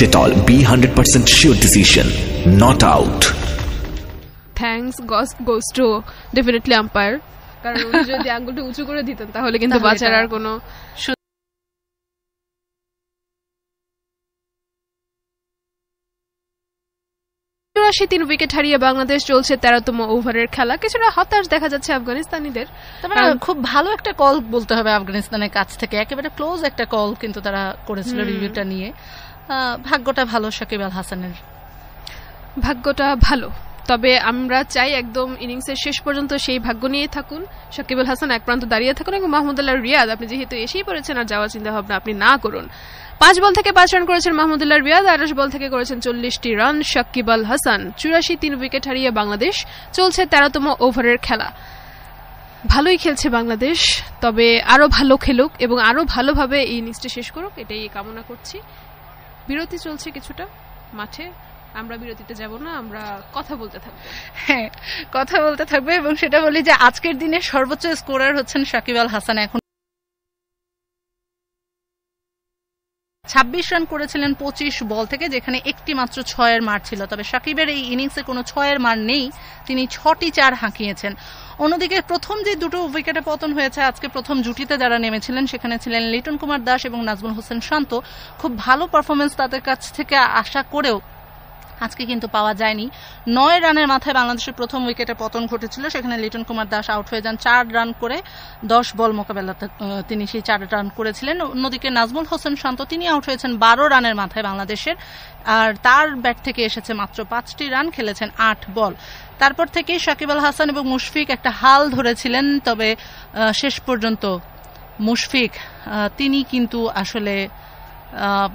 Dettol B 100% sure decision. Not out. Thanks goes goes to definitely umpire কারণ উনি যদি আঙ্গুলটা উঁচু করে দিতেন তাহলে কিন্তু বাঁচার আর কোনো চুরাশি তিন উইকেট হারিয়ে বাংলাদেশ চলছে তেরোতম ওভারের খেলা। কিছুটা হতাশ দেখা যাচ্ছে আফগানিস্তানিদের। খুব ভালো একটা কল বলতে হবে আফগানিস্তানের কাছ থেকে। একেবারে ক্লোজ একটা কল কিন্তু তারা করেছিল রিভিউটা নিয়ে। ভাগ্যটা ভালো সাকিব আল হাসানের? ভাগ্যটা ভালো। তবে আমরা চাই একদম ইনিংসের শেষ পর্যন্ত সেই ভাগ্য নিয়ে থাকুন। সাকিবুল হাসান এক প্রান্ত দাঁড়িয়ে থাকুন এবং মাহমুদুল্লাহ রিয়াদ, আপনি যেহেতু এসেই পড়েছেন আর যাওয়ার চিন্তা ভাবনা আপনি না করুন। পাঁচ বল থেকে পাঁচ রান করেছেন মাহমুদুল্লাহ রিয়াদ আঠাশ বল থেকে করেছেন চল্লিশটি রান সাকিব আল হাসান। চুরাশি তিন উইকেট হারিয়ে বাংলাদেশ চলছে তেরোতম ওভারের খেলা। ভালোই খেলছে বাংলাদেশ, তবে আরও ভালো খেলুক এবং আরও ভালোভাবে এই ইনিংসটা শেষ করুক, এটাই কামনা করছি। বিরতি চলছে কিছুটা, মাঠে। আমরা বিরতিতে যাব না, আমরা কথা বলতে থাকব। হ্যাঁ কথা বলতে থাকবে এবং সেটা বলি যে আজকের দিনে সর্বোচ্চ স্কোরার হচ্ছেন সাকিব আল হাসান। এখন ছাব্বিশ রান করেছিলেন পঁচিশ বল থেকে, যেখানে একটি মাত্র ছয়ের মার ছিল। তবে সাকিবের এই ইনিংসে কোনো ছয়ের মার নেই, তিনি ছটি চার হাঁকিয়েছেন। অন্যদিকে প্রথম যে দুটো উইকেটে পতন হয়েছে, আজকে প্রথম জুটিতে যারা নেমেছিলেন, সেখানে ছিলেন লিটন কুমার দাস এবং নাজমুল হোসেন শান্ত। খুব ভালো পারফরমেন্স তাদের কাছ থেকে আশা করেও আজকে কিন্তু পাওয়া যায়নি। নয় রানের মাথায় বাংলাদেশের প্রথম উইকেটে পতন ঘটেছিল। সেখানে লিটন কুমার দাস আউট হয়ে যান চার রান করে দশ বল মোকাবেলাতে তিনি সেই চার রান করেছিলেন। অন্যদিকে নাজমুল হোসেন শান্ত, তিনি আউট হয়েছেন বারো রানের মাথায় বাংলাদেশের। আর তার ব্যাট থেকে এসেছে মাত্র পাঁচটি রান, খেলেছেন আট বল। তারপর থেকেই সাকিব আল হাসান এবং মুশফিক একটা হাল ধরেছিলেন, তবে শেষ পর্যন্ত মুশফিক তিনি কিন্তু আসলে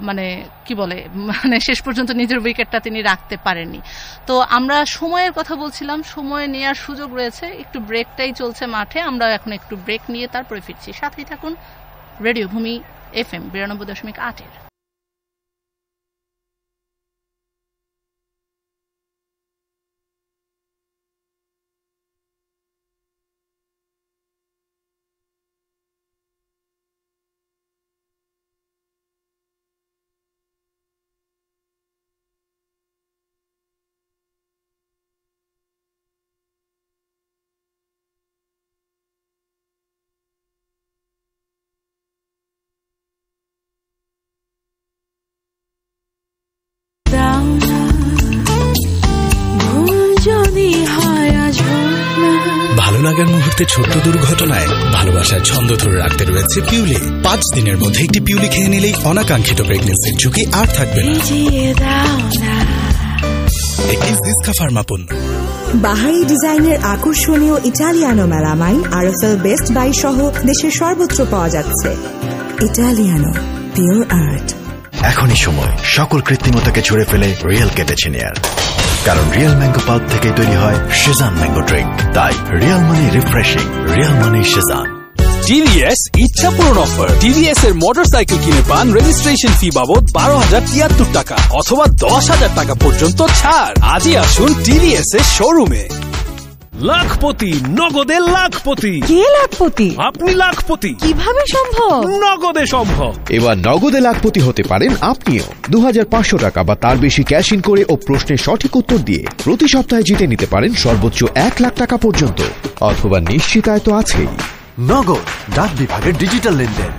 মানে কি বলে মানে শেষ পর্যন্ত নিজের উইকেটটা তিনি রাখতে পারেননি। তো আমরা সময়ের কথা বলছিলাম, সময় নেওয়ার সুযোগ রয়েছে, একটু ব্রেকটাই চলছে মাঠে আমরা এখন একটু ব্রেক নিয়ে তারপরে ফিরছি। সাথেই থাকুন রেডিও ভূমি এফ এম বিরানব্বই দশমিক আটের। মুহূর্তে ছোট্ট দুর্ঘটনায় ভালোবাসার ছন্দ ধরে রাখতে রয়েছে পিউলি। পাঁচ দিনের মধ্যে একটি পিউলি খেয়ে নিলেই অনাকাঙ্ক্ষিত প্রেগনেন্সির ঝুঁকি আর থাকবে না। একটি জিসকা ফার্মা পণ্য বাহারি ডিজাইনের আকর্ষণীয় Italiano melamine RFL best buy সহ দেশের সর্বত্র পাওয়া যাচ্ছে। ইটালিয়ানো পিওর আর্ট এখনই সময়। সকল কৃত্রিমতাকে ছুড়ে ফেলে রিয়েল কেটেছে নেয়ার। কারণ রিয়েল ম্যাঙ্গো পাল্প থেকে তৈরি হয় শেজান ম্যাঙ্গো ড্রিঙ্ক তাই রিয়েল মানে রিফ্রেশিং রিয়েল মানে শেজান টিভিএস ইচ্ছা পূরণ অফার টিভিএস এর মোটরসাইকেল কিনে পান রেজিস্ট্রেশন ফি বাবদ বারো হাজার তিয়াত্তর টাকা, অথবা দশ হাজার টাকা পর্যন্ত ছাড়। আজই আসুন টিভিএস এর শোরুমে লাখপতি নগদে লাখপতি। কে লাখপতি? আপনি লাখপতি। কীভাবে সম্ভব? নগদে সম্ভব। এবার নগদে লাখপতি হতে পারেন আপনিও। দুহাজার পাঁচশো টাকা বা তার বেশি ক্যাশ ইন করে ও প্রশ্নের সঠিক উত্তর দিয়ে প্রতি সপ্তাহে জিতে নিতে পারেন সর্বোচ্চ এক লাখ টাকা পর্যন্ত। অথবা নিশ্চিতায় তো আছেই। নগদ ডাক বিভাগের ডিজিটাল লেনদেন।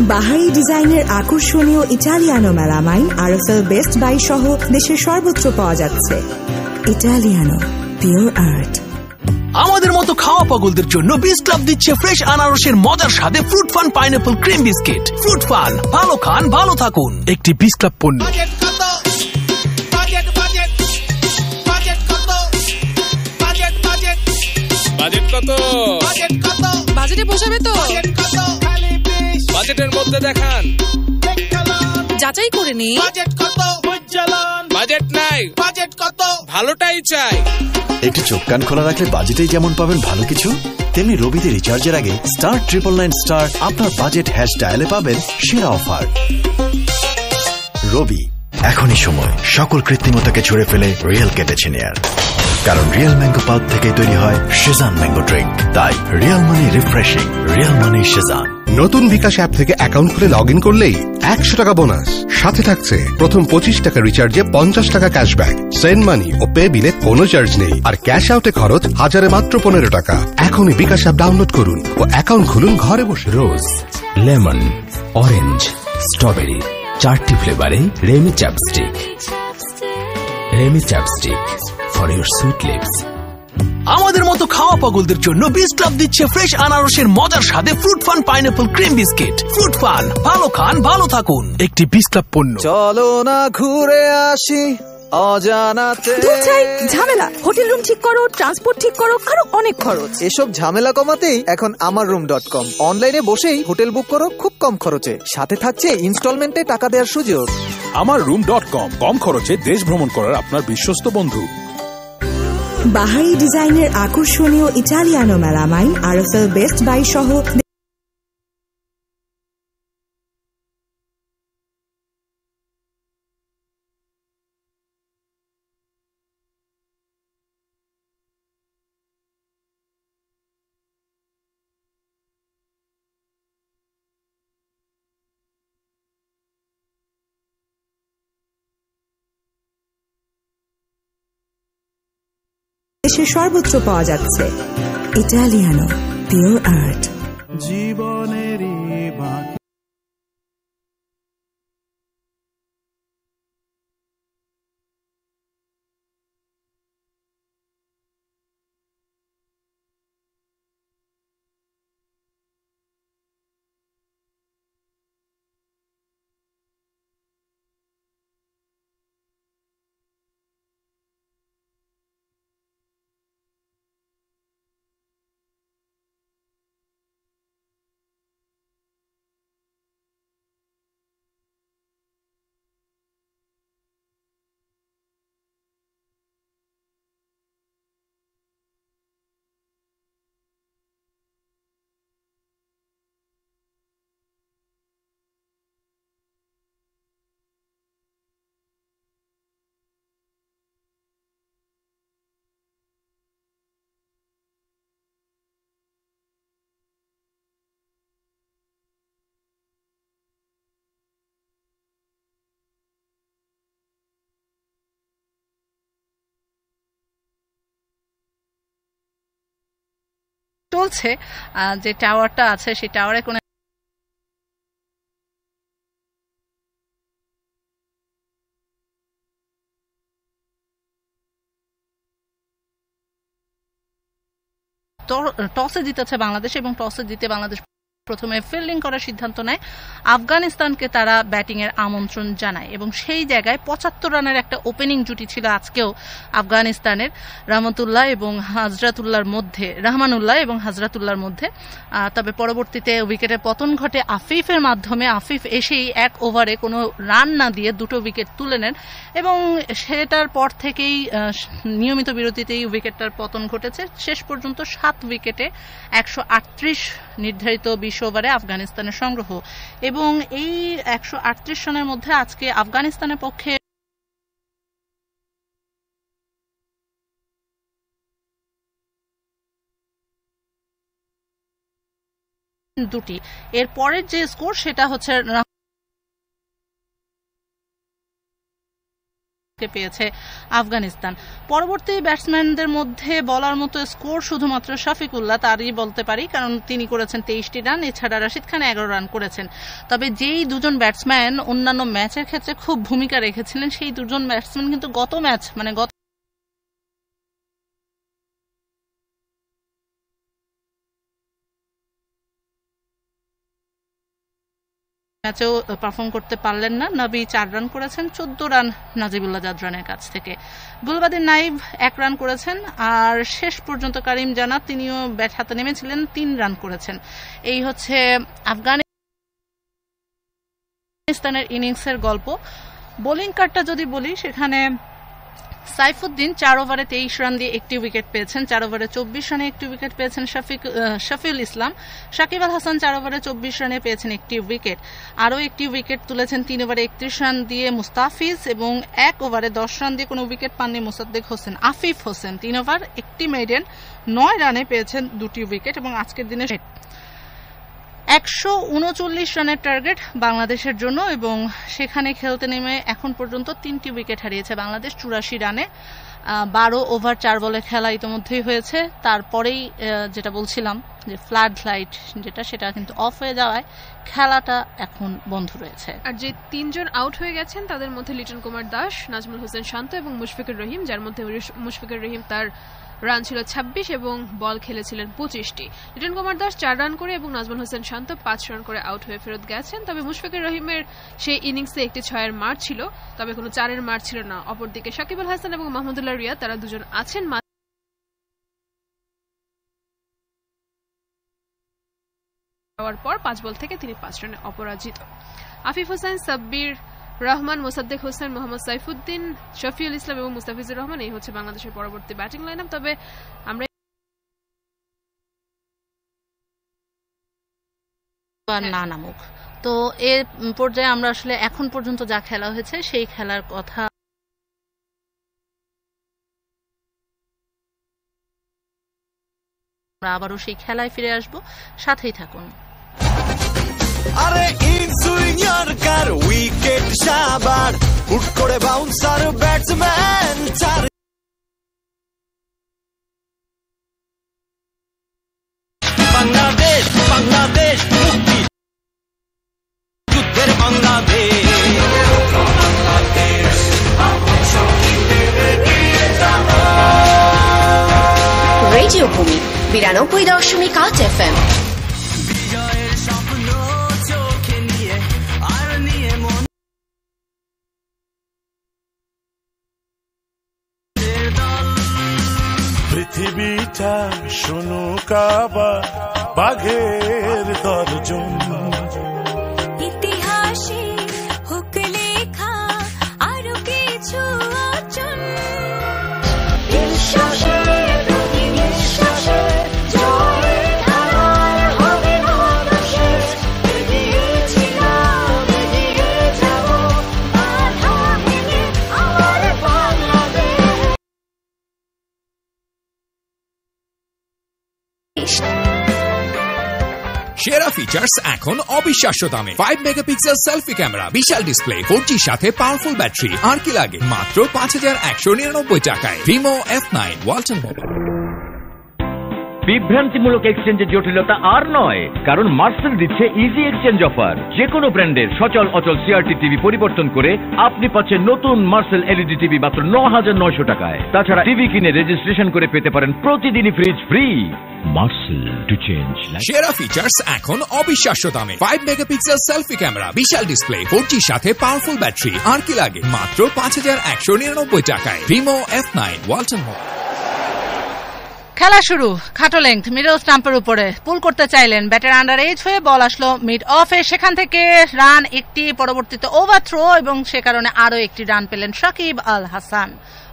বাহারি ডিজাইনের আকর্ষণীয় Italiano melamine RFL best buy সহ দেশের সর্বত্র পাওয়া যাচ্ছে। ইটালিয়ানো পিওর আর্ট আমাদের মতো খাওয়া পাগলদের জন্য বিস ক্লাব দিচ্ছে ফ্রেশ আনারসের মজার স্বাদে fruit fun pineapple cream biscuit fruit fun ভালো খান ভালো থাকুন। একটি বিস ক্লাব পণ্য। বাজেট কত? বাজেটে পোষাবে তো। বাজেটের মধ্যে দেখান। যাচাই করে নি। বাজেট নাই। বাজেট কত? ভালোটাই চাই। একটু চোখ কান খোলা রাখলে বাজেটেই যেমন পাবেন ভালো কিছু তেমনি রবিতে রিচার্জের আগে স্টার ট্রিপল নাইন স্টার আপনার বাজেট হ্যাশ ডায়ালে পাবেন সেরা অফার। রবি এখনই সময়। সকল কৃত্রিমতাকে ছুড়ে ফেলে রিয়েল কেটেছে নেয়ার। কারণ রিয়েল ম্যাঙ্গো পাল্প থেকে তৈরি হয় শেজান ম্যাঙ্গো ড্রিঙ্ক তাই রিয়েল মানে রিফ্রেশিং রিয়েল মানে শেজান নতুন বিকাশ অ্যাপ থেকে অ্যাকাউন্ট খুলে লগ ইন করলেই একশো টাকা বোনাস সাথে থাকছে প্রথম পঁচিশ টাকা রিচার্জে পঞ্চাশ টাকা ক্যাশব্যাক সেন্ড মানি ও পে বিলে কোনো চার্জ নেই। আর ক্যাশ আউটে খরচ হাজারে মাত্র পনেরো টাকা। এখনই বিকাশ অ্যাপ ডাউনলোড করুন ও অ্যাকাউন্ট খুলুন ঘরে বসে। রোজ লেমন অরেঞ্জ স্ট্রবেরি চারটি ফ্লেভারে Remy chapstick Remy chapstick for your sweet lips আমাদের মতো খাওয়া পাগলদের জন্য বিস ক্লাব দিচ্ছে ফ্রেশ আনারসের মজার স্বাদে fruit fun pineapple cream biscuit fruit fun ভালো খান ভালো থাকুন। একটি বিস ক্লাব পণ্য। চলো না ঘুরে আসি অজানাতে। দূর যাই, ঝামেলা। হোটেল রুম ঠিক করো ট্রান্সপোর্ট ঠিক করো আরও অনেক খরচ। এসব ঝামেলা কমাতেই এখন আমার রুম ডট কম অনলাইনে বসেই হোটেল বুক করো খুব কম খরচে। সাথে থাকছে ইনস্টলমেন্টে টাকা দেওয়ার সুযোগ। আমার রুম ডট কম কম খরচে দেশ ভ্রমণ করার আপনার বিশ্বস্ত বন্ধু। বাহারি ডিজাইনের আকর্ষণীয় Italiano melamine RFL best buy সহ দেশের সর্বত্র পাওয়া যাচ্ছে। ইটালিয়ানো পিওর আর্ট জীবনেরই চলছে যে টাওয়ারটা আছে সেই টাওয়ারে কোনো টসে জিতেছে বাংলাদেশ এবং টসে জিতে বাংলাদেশ প্রথমে ফিল্ডিং করার সিদ্ধান্ত নেয়। আফগানিস্তানকে তারা ব্যাটিং এর আমন্ত্রণ জানায় এবং সেই জায়গায় পঁচাত্তর রানের একটা ওপেনিং জুটি ছিল আজকেও আফগানিস্তানের রহমতুল্লাহ এবং হাজরাতুল্লাহর মধ্যে, রহমানুল্লাহ এবং হাজরাতুল্লাহর মধ্যে। তবে পরবর্তীতে উইকেটের পতন ঘটে আফিফের মাধ্যমে। আফিফ এসেই এক ওভারে কোনো রান না দিয়ে দুটো উইকেট তুলে নেন এবং সেটার পর থেকেই নিয়মিত বিরতিতেই উইকেটটার পতন ঘটেছে। শেষ পর্যন্ত সাত উইকেটে একশো আটত্রিশ নির্ধারিত বিশ ওভারে আফগানিস্তানের সংগ্রহ। এবং এই একশো আটত্রিশ রানের মধ্যে আজকে আফগানিস্তানের পক্ষে দুটি। এর পরের যে স্কোর সেটা হচ্ছে কে পেয়েছে আফগানিস্তান। পরবর্তী ব্যাটসম্যানদের মধ্যে বলার মতো স্কোর শুধুমাত্র শফিকুল্লাহ তারই বলতে পারি, কারণ তিনি করেছেন তেইশটি রান, এছাড়া রাশিদ খান এগারো রান করেছেন। তবে যেই দুজন ব্যাটসম্যান অন্যান্য ম্যাচের ক্ষেত্রে খুব ভূমিকা রেখেছিলেন, সেই দুজন ব্যাটসম্যান কিন্তু গত ম্যাচ মানে গত ম্যাচেও পারফর্ম করতে পারলেন না। নবি চার রান করেছেন, চোদ্দ রান নাজিবুল্লাহ জাদরানের কাছ থেকে। গুলবাদিন নাইব এক রান করেছেন, আর শেষ পর্যন্ত কারিম জানা তিনিও ব্যাট হাতে নেমেছিলেন, তিন রান করেছেন। এই হচ্ছে আফগানিস্তানের ইনিংসের গল্প। বোলিং কার্ডটা যদি বলি, সেখানে সাইফুদ্দিন চার ওভারে তেইশ রান দিয়ে একটি উইকেট পেয়েছেন, চার ওভারে চব্বিশ রানে একটি উইকেট পেয়েছেন শফিক শফিউল ইসলাম। সাকিব আল হাসান চার ওভারে চব্বিশ রানে পেয়েছেন একটি উইকেট। আরও একটি উইকেট তুলেছেন তিন ওভারে একত্রিশ রান দিয়ে মুস্তাফিজ এবং এক ওভারে দশ রান দিয়ে কোনো উইকেট পাননি মোসাদ্দেক হোসেন, আফিফ হোসেন। তিন ওভার একটি মেডেন নয় রানে পেয়েছেন দুটি উইকেট এবং আজকের দিনে একশো উনচল্লিশ রানের টার্গেট বাংলাদেশের জন্য এবং সেখানে খেলতে নেমে এখন পর্যন্ত তিনটি উইকেট হারিয়েছে বাংলাদেশ চুরাশি রানে। বারো ওভার, চার বলে খেলা ইতিমধ্যেই হয়েছে। তারপরেই যেটা বলছিলাম যে ফ্লাড লাইট যেটা, সেটা কিন্তু অফ হয়ে যাওয়ায় খেলাটা এখন বন্ধ রয়েছে। আর যে তিনজন আউট হয়ে গেছেন, তাদের মধ্যে লিটন কুমার দাস, নাজমুল হোসেন শান্ত এবং মুশফিকুর রহিম, যার মধ্যে মুশফিকুর রহিম তার রান ছিল ২৬ এবং বল খেলেছিলেন পঁচিশটি। লিটন কুমার দাস চার রান করে এবং নাজমুল হোসেন শান্ত পাঁচ রান করে আউট হয়ে ফেরত গেছেন। তবে মুশফিকুর রহিমের সেই ইনিংসে একটি ছয়ের মার ছিল, তবে কোনো চারের মার ছিল না। অপরদিকে সাকিবুল হাসান এবং মাহমুদুল্লাহ রিয়া তারা দুজন আছেন পর পাঁচ বল থেকে তিনি পাঁচ রানে অপরাজিত। আফিফ হোসেন, সাব্বির রহমান মোসাদ্দেক হোসেন মোহাম্মদ সাইফুদ্দিন শফিউল ইসলাম এবং মুস্তাফিজুর রহমান এই হচ্ছে বাংলাদেশের পরবর্তী ব্যাটিং লাইন তবে আমরা না নামুক। তো এ পর্যায়ে আমরা আসলে এখন পর্যন্ত যা খেলা হয়েছে সেই খেলার কথা আমরা আবারও সেই খেলায় ফিরে আসব। সাথেই থাকুন। আরে ইনসুইয়ার উইকেট সাবার? হুট করে বাউন্সার ব্যাটসম্যান চার বাংলাদেশ বাংলাদেশ, মুক্তি। যুদ্ধের বাংলাদেশ। রেডিও ভূমি বিরানব্বই দশমিক আট এফ এম পৃথিবীটা শুনুক আবার বাঘের দর্জন। সেরা ফিচার্স এখন অবিশ্বাস্য দামে। ফাইভ মেগাপিক্সেল সেলফি ক্যামেরা বিশাল ডিসপ্লে ফোর সাথে পাওয়ারফুল ব্যাটারি আর কি লাগে? মাত্র পাঁচ হাজার একশো নিরানব্বই টাকায়। ভিমো এফ নাইন ওয়ালটন মোবাইল বিভ্রান্তিমূলক এক্সচেঞ্জের জটিলতা আর নয়, কারণ মার্সেল দিচ্ছে ইজি এক্সচেঞ্জ অফার যে কোনো ব্র্যান্ডের সচল অচল সিআরটি টিভি পরিবর্তন করে আপনি পাচ্ছেন নতুন মার্সেল এলইডি টিভি মাত্র ন হাজার নয়শো টাকায়। তাছাড়া টিভি কিনে রেজিস্ট্রেশন করে পেতে পারেন প্রতিদিনই ফ্রিজ ফ্রি মার্সেল টু চেঞ্জ সেরা ফিচার্স এখন অবিশ্বাস্য দামে। ফাইভ মেগাপিক্সেল সেলফি ক্যামেরা বিশাল ডিসপ্লে ফোর সাথে পাওয়ারফুল ব্যাটারি আর কি লাগে? মাত্র পাঁচ হাজার একশো নিরানব্বই টাকায়। ভিমো এফ নাইন ওয়ালটন মোবাইল খেলা শুরু। খাটো লেংথ মিডল স্টাম্পের উপরে। পুল করতে চাইলেন ব্যাটার আন্ডার এজ হয়ে বল আসলো মিড অফে সেখান থেকে রান একটি পরবর্তীতে ওভার থ্রো এবং সে কারণে আরও একটি রান পেলেন সাকিব আল হাসান।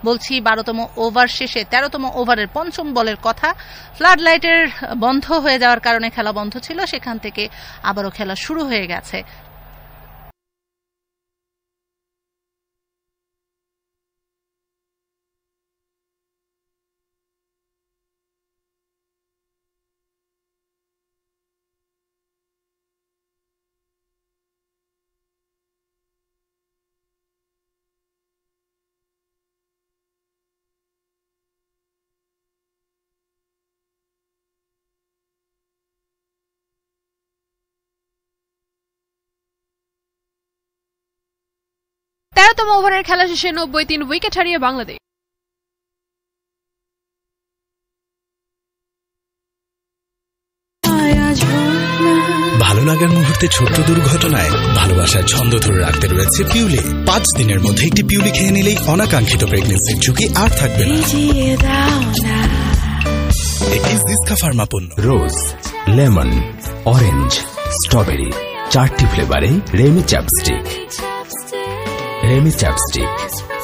বলছি বারোতম ওভার শেষে, তেরোতম ওভারের পঞ্চম বলের কথা। ফ্লাড লাইটের বন্ধ হয়ে যাওয়ার কারণে খেলা বন্ধ ছিল। সেখান থেকে আবারও খেলা শুরু হয়ে গেছে। তেরোতম ওভারের খেলা শেষে নব্বই তিন উইকেট হারিয়ে বাংলাদেশ। ভালো লাগার মুহূর্তে ছোট্ট দুর্ঘটনায় ভালোবাসার ছন্দ ধরে রাখতে রয়েছে পিউলি। পাঁচ দিনের মধ্যে একটি পিউলি খেয়ে নিলেই অনাকাঙ্ক্ষিত প্রেগনেন্সির ঝুঁকি আর থাকবে না। এটি জিস্কা ফার্মা পণ্য। রোজ লেমন অরেঞ্জ স্ট্রবেরি চারটি ফ্লেভারে Remy chapstick Remy chapstick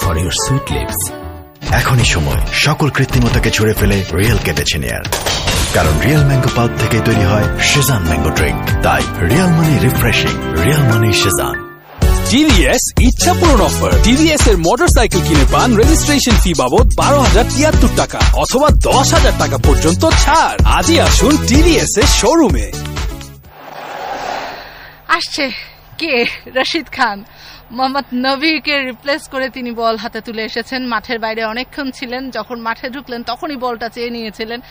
for your sweet lips এখনই সময়। সকল কৃত্রিমতাকে ছুড়ে ফেলে রিয়েল কেটেছে নেয়ার কারণ রিয়েল ম্যাঙ্গো পাল্প থেকে তৈরি হয় শেজান ম্যাঙ্গো ড্রিঙ্ক। তাই real money refreshing real money Shezan TVS ইচ্ছা পূরণ অফার। টিভিএস এর মোটর সাইকেল কিনে পান রেজিস্ট্রেশন ফি বাবদ বারো হাজার তিয়াত্তর টাকা অথবা দশ হাজার টাকা পর্যন্ত ছাড়। আজই আসুন টিভিএস এর শোরুমে আসছে কে? রশিদ খান। মোহাম্মদ নবীকে রিপ্লেস করে তিনি বল হাতে তুলে এসেছেন। মাঠের বাইরে অনেকক্ষণ ছিলেন। যখন মাঠে ঢুকলেন তখনই বলটা চেয়ে নিয়েছিলেন।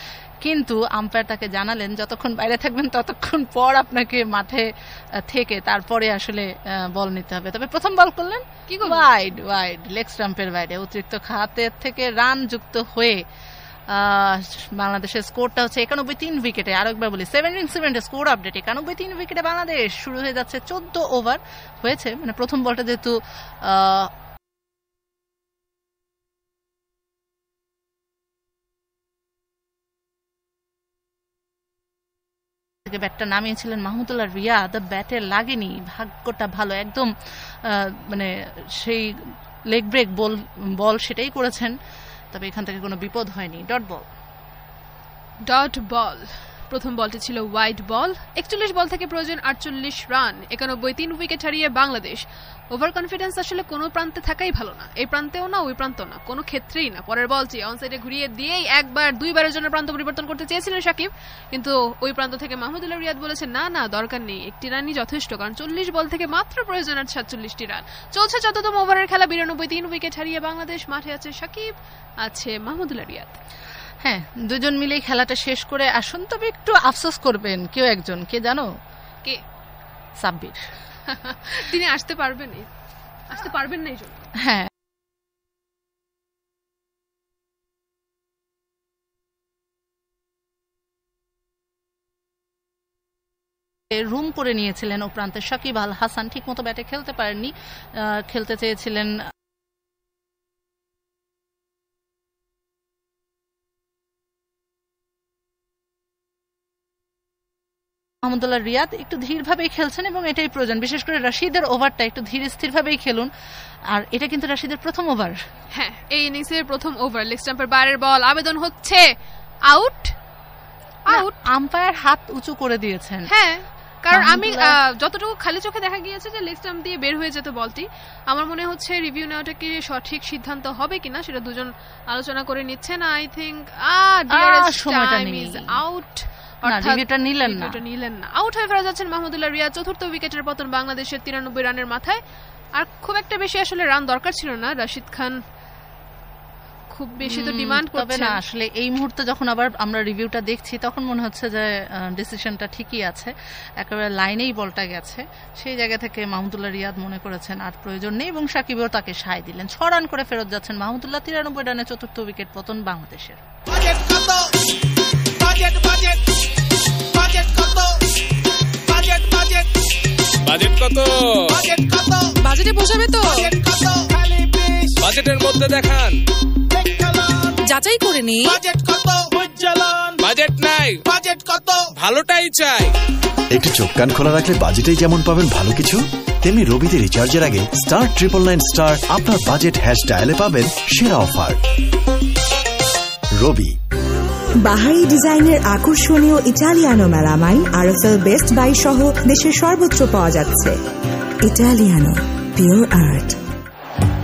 কিন্তু আম্পায়ার তাকে জানালেন যতক্ষণ বাইরে থাকবেন ততক্ষণ পর আপনাকে মাঠে থেকে তারপরে আসলে বল নিতে হবে। তবে প্রথম বল করলেন? কি ওয়াইড ওয়াইড লেগ স্টাম্পের বাইরে। অতিরিক্ত খাতের থেকে রান যুক্ত হয়ে বাংলাদেশের স্কোরটা হচ্ছে একানব্বই তিন উইকেটে আরেকবার বলি সেভেন ইনিংস স্কোর আপডেট একানব্বই তিন উইকেটে বাংলাদেশ শুরু হয়ে যাচ্ছে চোদ্দ ওভার হয়েছে। মানে প্রথম বলটা যেহেতু ব্যাটটা নামিয়েছিলেন মাহমুদুল্লাহ রিয়াদ ব্যাটে লাগেনি। ভাগ্যটা ভালো, একদম মানে সেই লেগ ব্রেক বল বল সেটাই করেছেন। তবে এখান থেকে কোনো বিপদ হয়নি। ডট বল ডট বল প্রথম বলটি ছিল ওয়াইড বল একচল্লিশ বল থেকে প্রয়োজন আটচল্লিশ রান। একানব্বই তিন উইকেট হারিয়ে বাংলাদেশ। ওভার কনফিডেন্স আসলে কোনো প্রান্তে থাকাই ভালো না। এই প্রান্তেও না ওই প্রান্ত না। কোনো ক্ষেত্রেই না। পরের বলটি অন সাইডে ঘুরিয়ে দিয়েই একবার দুইবারের জন্য প্রান্ত পরিবর্তন করতে চেয়েছিলেন সাকিব। কিন্তু ওই প্রান্ত থেকে মাহমুদুল্লাহ রিয়াদ বলেছে না না দরকার নেই। একটি রানই যথেষ্ট। কারণ চল্লিশ বল থেকে মাত্র প্রয়োজন আর সাতচল্লিশটি রান। চলছে চতুর্থম ওভারের খেলা। বিরানব্বই তিন উইকেট হারিয়ে বাংলাদেশ মাঠে আছে সাকিব আছে মাহমুদুল্লাহ রিয়াদ। হ্যাঁ দুজন মিলেই খেলাটা শেষ করে আসুন। তবে একটু আফসোস করবেন কেউ একজন। কে জানো? কে? সাব্বির। তিনি আসতে পারবেন আসতে পারবেন না এই জন্য। হ্যাঁ। রুম করে নিয়েছিলেন ও প্রান্তে সাকিব আল হাসান ঠিক মতো ব্যাটে খেলতে পারেননি। খেলতে চেয়েছিলেন মাহমুদুল্লাহ রিয়াদ একটু ধীরভাবেই খেলছেন এবং এটাই প্রয়োজন। বিশেষ করে রশিদের ওভারটা একটু ধীর স্থিরভাবেই খেলুন। আর এটা কিন্তু রশিদের প্রথম ওভার। হ্যাঁ এই ইনিংসের প্রথম ওভার। লেগ স্টাম্পের বাইরের বল। আবেদন হচ্ছে। আউট। আউট। আম্পায়ার হাত উঁচু করে দিয়েছেন। হ্যাঁ কারণ আমি যতটুকু খালি চোখে দেখা গিয়েছে যে লেগ স্টাম্প দিয়ে বের হয়ে যেত বলটি আমার মনে হচ্ছে রিভিউ নেওয়াটা কি সঠিক সিদ্ধান্ত হবে কিনা সেটা দুজন আলোচনা করে নিচ্ছেন আই থিঙ্ক আহ, সময়টা টাইম ইজ আউট রিভিউটা নিলেন না। নিলেন না। আউট হয়ে ফেরা যাচ্ছেন মাহমুদুল্লাহ রিয়াদ চতুর্থ উইকেটের পতন বাংলাদেশের তিরানব্বই রানের মাথায়। আর খুব একটা বেশি আসলে রান দরকার ছিল না। রাশিদ খান খুব বেশি তো ডিমান্ড করছে না আসলে এই মুহূর্তে যখন আবার আমরা রিভিউটা দেখছি তখন মনে হচ্ছে যে ডিসিশনটা ঠিকই আছে। একেবারে লাইনেই বলটা গেছে। সেই জায়গা থেকে মাহমুদুল্লাহ রিয়াদ মনে করেছেন আর প্রয়োজন নেই এবং সাকিবও তাকে সায় দিলেন। ছ রান করে ফেরত যাচ্ছেন মাহমুদুল্লাহ তিরানব্বই রানে চতুর্থ উইকেট পতন বাংলাদেশের বাজেট কত? বাজেট বাজেট বাজেট কত? বাজেট কত? বাজেটে পোষাবে তো। বাজেট কত? বাজেটের মধ্যে দেখান। যাচাই করে নি। বাজেট কত? উজ্জ্বলন। বাজেট নাই। বাজেট কত? ভালোটাই চাই। একটু চোখ কান খোলা রাখলে বাজেটেই যেমন পাবেন ভালো কিছু? তেমনি রবিতে রিচার্জের আগে স্টার ট্রিপল নাইন স্টার আপনার বাজেট হ্যাশ ডায়ালে পাবেন সেরা অফার। রবি বাহারি ডিজাইনের আকর্ষণীয় Italiano melamine RFL best buy সহ দেশের সর্বত্র পাওয়া যাচ্ছে। ইটালিয়ানো পিওর আর্ট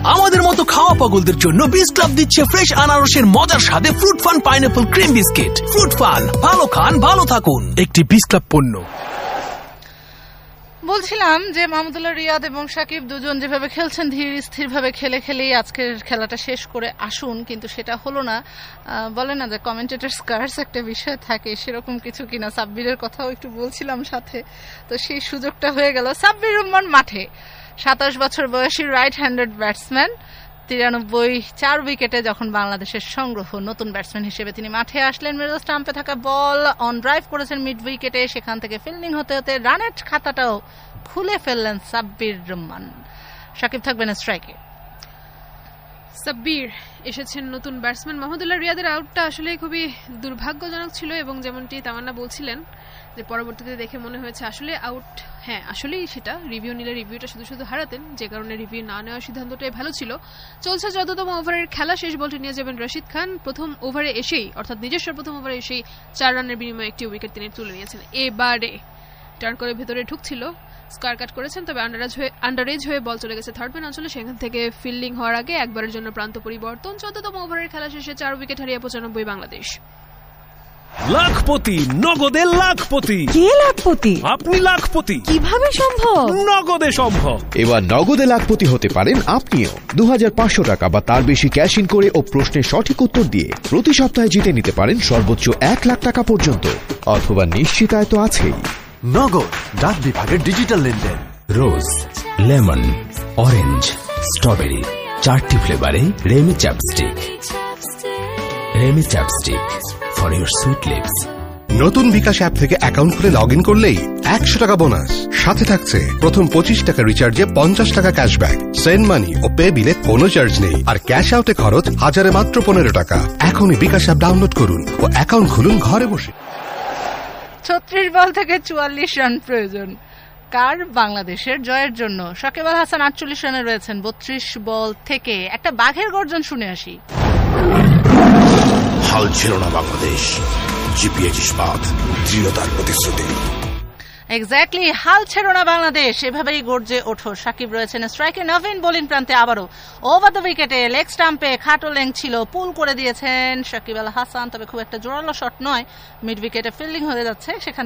আমাদের মতো খাওয়া পাগলদের জন্য বিস ক্লাব দিচ্ছে ফ্রেশ আনারসের মজার স্বাদে fruit fun pineapple cream biscuit fruit fun ভালো খান, ভালো থাকুন। একটি বিস ক্লাব পণ্য। বলছিলাম যে মাহমুদুল্লাহ রিয়াদ এবং সাকিব দুজন যেভাবে খেলছেন, ধীর স্থিরভাবে খেলে খেলেই আজকের খেলাটা শেষ করে আসুন, কিন্তু সেটা হলো না। বলে না যে কমেন্টেটার স্কার্স একটা বিষয় থাকে, সেরকম কিছু কিনা। সাব্বিরের কথাও একটু বলছিলাম সাথে। তো সেই সুযোগটা হয়ে গেল। সাব্বির রহমান মাঠে। সাতাশ বছর বয়সী রাইট হ্যান্ডেড ব্যাটসম্যান তিরানব্বই চার উইকেটে যখন বাংলাদেশের সংগ্রহ নতুন ব্যাটসম্যান হিসেবে তিনি মাঠে আসলেন মিডল স্টাম্পে থাকা বল অন ড্রাইভ করেছেন মিড উইকেটে। সেখান থেকে ফিল্ডিং হতে হতে রানের খাতাটাও খুলে ফেললেন সাব্বির রহমান। সাকিব থাকবেন স্ট্রাইকে সাব্বির এসেছেন নতুন ব্যাটসম্যান মাহমুদুল্লাহ রিয়াদের আউটটা আসলে খুবই দুর্ভাগ্যজনক ছিল এবং যেমনটি তামান্না বলছিলেন যে পরবর্তীতে দেখে মনে হয়েছে আসলে আউট হ্যাঁ আসলেই সেটা। রিভিউ নিলে রিভিউটা শুধু শুধু হারাতেন, যে কারণে রিভিউ না নেওয়ার সিদ্ধান্তটাই ভালো ছিল। চলছে চতুর্থম ওভারের খেলা, শেষ বলটি নিয়ে যাবেন রশিদ খান। প্রথম ওভারে এসেই, অর্থাৎ নিজস্ব প্রথম ওভারে এসেই চার রানের বিনিময়ে একটি উইকেট তিনি তুলে নিয়েছেন। এবারে টার্ন করে ভেতরে ঢুকছিল স্কোয়ার কাট করেছেন তবে আন্ডারেজ হয়ে আন্ডারেজ হয়ে বল চলে গেছে থার্ড ম্যান অঞ্চলে। সেখান থেকে ফিল্ডিং হওয়ার আগে একবারের জন্য প্রান্ত পরিবর্তন। চোদ্দতম ওভারের খেলা শেষে চার উইকেট হারিয়ে পঁচানব্বই বাংলাদেশ। লাখপতি নগদে লাখপতি। কে লাখপতি? আপনি লাখপতি। কীভাবে সম্ভব? নগদে সম্ভব। এবার নগদে লাখপতি হতে পারেন আপনিও। দু হাজার পাঁচশো টাকা বা তার বেশি ক্যাশ ইন করে ও প্রশ্নের সঠিক উত্তর দিয়ে প্রতি সপ্তাহে জিতে নিতে পারেন সর্বোচ্চ এক লাখ টাকা পর্যন্ত। অথবা নিশ্চিতায় তো আছেই। নগদ ডাক বিভাগের ডিজিটাল লেনদেন। রোজ লেমন অরেঞ্জ স্ট্রবেরি চারটি ফ্লেভারে Remy chapstick Remy chapstick for your sweet lips নতুন বিকাশ অ্যাপ থেকে অ্যাকাউন্ট খুলে লগ ইন করলেই একশো টাকা বোনাস সাথে থাকছে প্রথম পঁচিশ টাকা রিচার্জে পঞ্চাশ টাকা ক্যাশব্যাক সেন্ড মানি ও পে বিলে কোনো চার্জ নেই। আর ক্যাশ আউটে খরচ হাজারে মাত্র পনেরো টাকা। এখনই বিকাশ অ্যাপ ডাউনলোড করুন ও অ্যাকাউন্ট খুলুন ঘরে বসে। ছত্রিশ বল থেকে চুয়াল্লিশ রান প্রয়োজন। কার বাংলাদেশের জয়ের জন্য? সাকিব আল হাসান আটচল্লিশ রানে রয়েছেন, বত্রিশ বল থেকে। একটা বাঘের গর্জন শুনে আসি। হাল ছিল না বাংলাদেশ। জিপিএ ইস্পাত দৃঢ়তার প্রতিশ্রুতি। এক্স্যাক্টলি হাল ছেড়ো না বাংলাদেশ। এভাবেই গর্জে ওঠো। সাকিব রয়েছেন স্ট্রাইকে নভিন বোলিং প্রান্তে আবারও। ওভার দ্য উইকেটে লেগ স্টাম্পে খাটো লেং ছিল পুল করে দিয়েছেন সাকিব আল হাসান, তবে খুব একটা জোরালো শট নয়। মিড উইকেটে ফিল্ডিং হয়ে যাচ্ছে, সেখান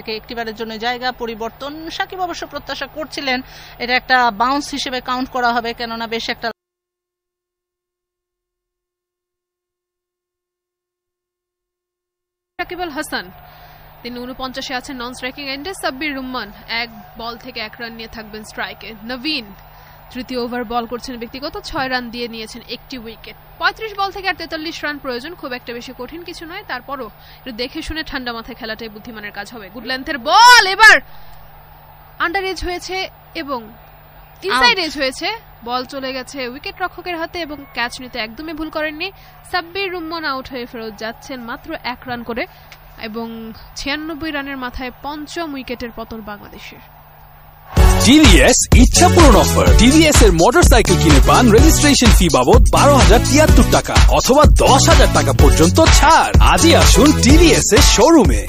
থেকে একটিবারের জন্য জায়গা পরিবর্তন। সাকিব অবশ্য প্রত্যাশা করছিলেন, এটা একটা বাউন্স হিসেবে কাউন্ট করা হবে, কেননা বেশ একটা সাকিব হাসান, তিনি উনপঞ্চাশে আছেন নন স্ট্রাইকিং এন্ডে সাব্বির রুম্মান, এক বল থেকে এক রান নিয়ে থাকবেন স্ট্রাইকে নবীন তৃতীয় ওভার বল করছেন ব্যক্তিগত ছয় রান দিয়ে নিয়েছেন একটি উইকেট। পঁয়ত্রিশ বল থেকে আর তেতাল্লিশ রান প্রয়োজন খুব একটা বেশি কঠিন কিছু নয়। তারপরও একটু দেখে শুনে ঠান্ডা মাথায় খেলাটাই বুদ্ধিমানের কাজ হবে। গুড লেন্থের বল এবার! আন্ডার এজ হয়েছে এবং ইনসাইড এজ হয়েছে। বল চলে গেছে উইকেট রক্ষকের হাতে এবং ক্যাচ নিতে একদমই ভুল করেননি। সাব্বির রুম্মন আউট হয়ে ফেরত যাচ্ছেন মাত্র এক রান করে এবং ছিয়ানব্বই রানের মাথায় পঞ্চম উইকেটের পতন বাংলাদেশের। টিভিএস ইচ্ছা পূরণ অফার টিভিএস এর কিনে পান রেজিস্ট্রেশন ফি বাবদ বারো হাজার তিয়াত্তর টাকা অথবা দশ হাজার টাকা পর্যন্ত ছাড়। আজই আসুন টিভিএস এর শোরুমে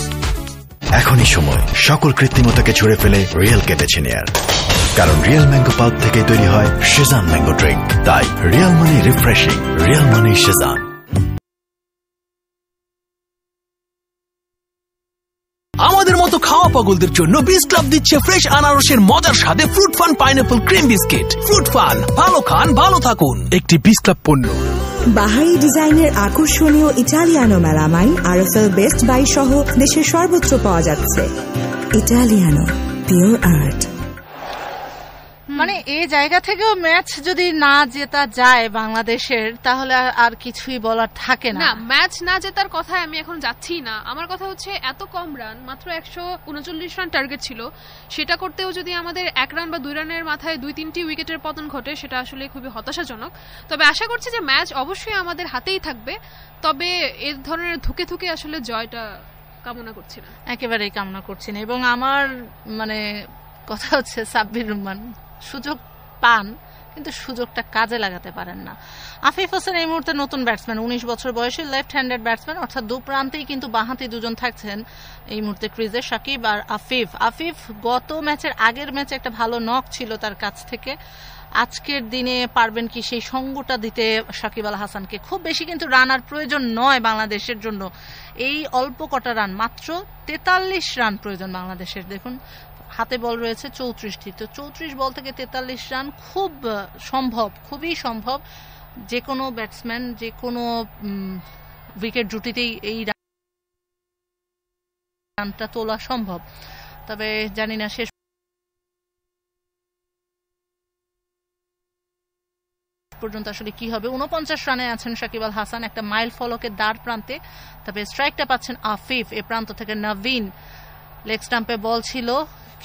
এখনই সময়। সকল কৃত্রিমতাকে ছুড়ে ফেলে রিয়েল কেটেছে নেয়ার কারণ রিয়েল ম্যাঙ্গো পাল্প থেকে তৈরি হয় শেজান ম্যাঙ্গো ড্রিঙ্ক তাই real money refreshing real money Shezan আমাদের মতো খাওয়া পাগলদের জন্য বিস ক্লাব দিচ্ছে ফ্রেশ আনারসের মজার স্বাদে fruit fun pineapple cream biscuit fruit fun ভালো খান, ভালো থাকুন। একটি বিস ক্লাব পণ্য। বাহারি ডিজাইনের আকর্ষণীয় Italiano melamine RFL best buy সহ দেশের সর্বত্র পাওয়া যাচ্ছে। ইটালিয়ানো পিওর আর্ট এই জায়গা থেকেও ম্যাচ যদি না জেতা যায় বাংলাদেশের তাহলে আর- কিছুই বলার থাকে না। না ম্যাচ না জেতার কথায় আমি এখন যাচ্ছি না। আমার কথা হচ্ছে এত কম রান মাত্র একশো উনচল্লিশ রান টার্গেট ছিল। সেটা করতেও যদি আমাদের এক রান বা দুই রানের মাথায় দুই তিনটি উইকেটের পতন ঘটে সেটা আসলে খুবই হতাশাজনক। তবে আশা করছি যে ম্যাচ অবশ্যই আমাদের হাতেই থাকবে। তবে এ ধরনের ধুকে ধুকে আসলে জয়টা কামনা করছি না। একেবারেই কামনা করছি না। এবং আমার মানে কথা হচ্ছে সাব্বির রহমান। সুযোগ পান, কিন্তু সুযোগটা কাজে লাগাতে পারেন না। আফিফ হোসেন এই মুহূর্তে নতুন ব্যাটসম্যান উনিশ বছর বয়সী লেফট হ্যান্ডেড ব্যাটসম্যান অর্থাৎ দু প্রান্তেই কিন্তু বাহাতি দুজন থাকছেন এই মুহূর্তে ক্রিজে সাকিব আর আফিফ। আফিফ গত ম্যাচের আগের ম্যাচে একটা ভালো নক ছিল তার কাছ থেকে। আজকের দিনে পারবেন কি সেই সঙ্গটা দিতে সাকিব আল হাসানকে? খুব বেশি কিন্তু রান আর প্রয়োজন নয় বাংলাদেশের জন্য। এই অল্প কটা রান মাত্র তেতাল্লিশ রান প্রয়োজন বাংলাদেশের। দেখুন হাতে বল রয়েছে চৌত্রিশটি। তো চৌত্রিশ বল থেকে তেতাল্লিশ রান খুব সম্ভব, খুবই সম্ভব যে কোনো ব্যাটসম্যান যে কোনো উইকেট জুটিতেই এই রানটা তোলা সম্ভব। তবে জানি না, শেষ পর্যন্ত আসলে কি হবে। উনপঞ্চাশ রানে আছেন সাকিব আল হাসান, একটা মাইল ফলকের দ্বার প্রান্তে। তবে স্ট্রাইকটা পাচ্ছেন আফিফ, এ প্রান্ত থেকে নবীন লেগ স্টাম্পে বল ছিল।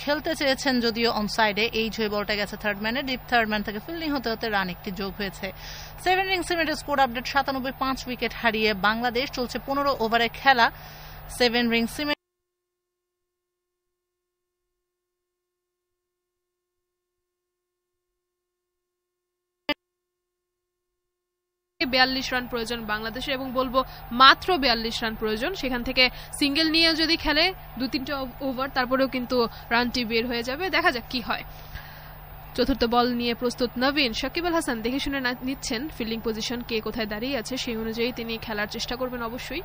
খেলতে চেয়েছেন যদিও অন সাইডে এই হয়ে বলটা গেছে থার্ড ম্যানে ডিপ থার্ড ম্যান থেকে ফিল্ডিং হতে হতে রান একটি যোগ হয়েছে। সেভেন ইনিংস স্কোর আপডেট সাতানব্বই পাঁচ উইকেট হারিয়ে বাংলাদেশ চলছে পনেরো ওভারে খেলা। সেভেন রিং সিমেন্ট বিয়াল্লিশ রান প্রয়োজন বাংলাদেশের এবং বলব মাত্র বিয়াল্লিশ রান প্রয়োজন। সেখান থেকে সিঙ্গেল নিয়ে যদি খেলে দু তিনটা ওভার, তারপরেও কিন্তু রানটি বের হয়ে যাবে। দেখা যাক কি হয়। চতুর্থ বল নিয়ে প্রস্তুত নবীন। সাকিব আল হাসান দেখে শুনে নিচ্ছেন ফিল্ডিং পজিশন, কে কোথায় দাঁড়িয়ে আছে সেই অনুযায়ী তিনি খেলার চেষ্টা করবেন অবশ্যই।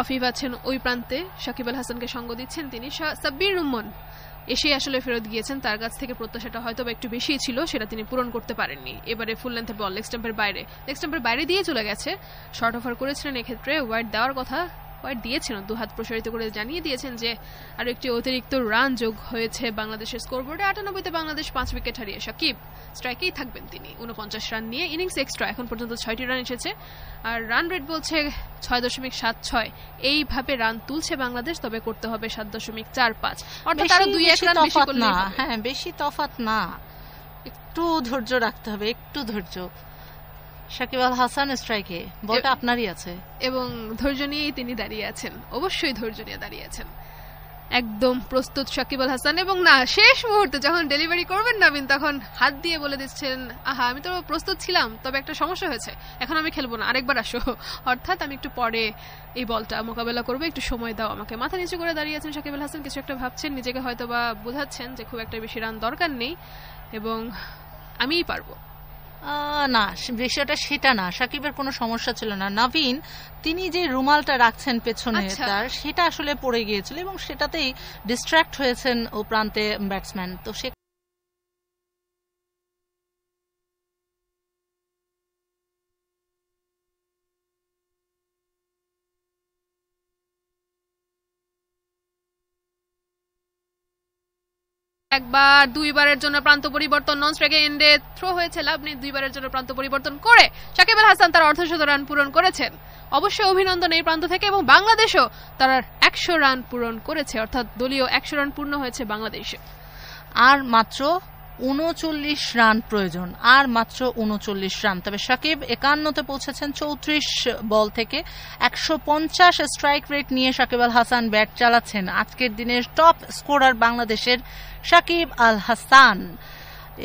আফিফ আছেন ওই প্রান্তে। সাকিব আল হাসানকে সঙ্গ দিচ্ছেন তিনি। সাব্বির রুম্মন। এসে আসলে ফেরত গিয়েছেন। তার কাছ থেকে প্রত্যাশাটা হয়তো একটু বেশি ছিল, সেটা তিনি পূরণ করতে পারেননি। এবারে ফুল লেন্থের বল লেগ স্টাম্পের বাইরে। লেগ স্টাম্পের বাইরে দিয়ে চলে গেছে। শর্ট অফার করেছিলেন এক্ষেত্রে ওয়াইড দেওয়ার কথা। ওয়াইড দিয়েছেন দু হাত প্রসারিত করে জানিয়ে দিয়েছেন যে আরও একটি অতিরিক্ত রান যোগ হয়েছে বাংলাদেশের স্কোরবোর্ডে। আটানব্বইতে বাংলাদেশ পাঁচ উইকেট হারিয়ে সাকিব। স্ট্রাইকেই থাকবেন তিনি। উনপঞ্চাশ রান নিয়ে ইনিংস এক্সট্রা। এখন পর্যন্ত ছয়টি রান এসেছে। আর রান রেট বলছে ছয় দশমিক সাত ছয়। এইভাবে রান তুলছে বাংলাদেশ তবে করতে হবে সাত দশমিক চার পাঁচ। অর্থাৎ আরও দুই এক রান বেশি না। হ্যাঁ বেশি তফাত না। একটু ধৈর্য রাখতে হবে একটু ধৈর্য। সাকিব আল হাসান স্ট্রাইকে বলটা আপনারই আছে। এবং ধৈর্য নিয়েই তিনি দাঁড়িয়ে আছেন। অবশ্যই ধৈর্য নিয়ে দাঁড়িয়ে আছেন। একদম প্রস্তুত সাকিব আল হাসান এবং না শেষ মুহূর্তে যখন ডেলিভারি করবেন নবীন তখন হাত দিয়ে বলে দিচ্ছেন আহা আমি তো প্রস্তুত ছিলাম তবে একটা সমস্যা হয়েছে। এখন আমি খেলব না। আরেকবার আসো। অর্থাৎ আমি একটু পরে এই বলটা মোকাবেলা করব। একটু সময় দাও আমাকে। মাথা নিচু করে দাঁড়িয়ে আছেন সাকিব আল হাসান। কিছু একটা ভাবছেন নিজেকে হয়তো বা বোঝাচ্ছেন যে খুব একটা বেশি রান দরকার নেই এবং আমিই পারব। না বিষয়টা সেটা না। সাকিবের কোনো সমস্যা ছিল না। নবীন তিনি যে রুমালটা রাখছেন পেছনে আচ্ছা। তার সেটা আসলে পড়ে গিয়েছিল এবং সেটাতেই ডিস্ট্র্যাক্ট হয়েছেন ও প্রান্তে ব্যাটসম্যান তো সে একবার দুইবারের জন্য প্রান্ত পরিবর্তন নন স্ট্রাইকে এন্ডে থ্রো হয়েছে লাভনি দুইবারের জন্য প্রান্ত পরিবর্তন করে সাকিব আল হাসান তার অর্ধশত রান পূরণ করেছেন। অবশ্যই অভিনন্দন এই প্রান্ত থেকে এবং বাংলাদেশও তারা একশো রান পূরণ করেছে, অর্থাৎ দলীয় একশো রান পূর্ণ হয়েছে বাংলাদেশে। আর মাত্র উনচল্লিশ রান প্রয়োজন আর মাত্র উনচল্লিশ রান। তবে সাকিব একান্নতে পৌঁছেছেন চৌত্রিশ বল থেকে। একশো পঞ্চাশ স্ট্রাইক রেট নিয়ে সাকিব আল হাসান ব্যাট চালাচ্ছেন। আজকের দিনের টপ স্কোরার বাংলাদেশের সাকিব আল হাসান।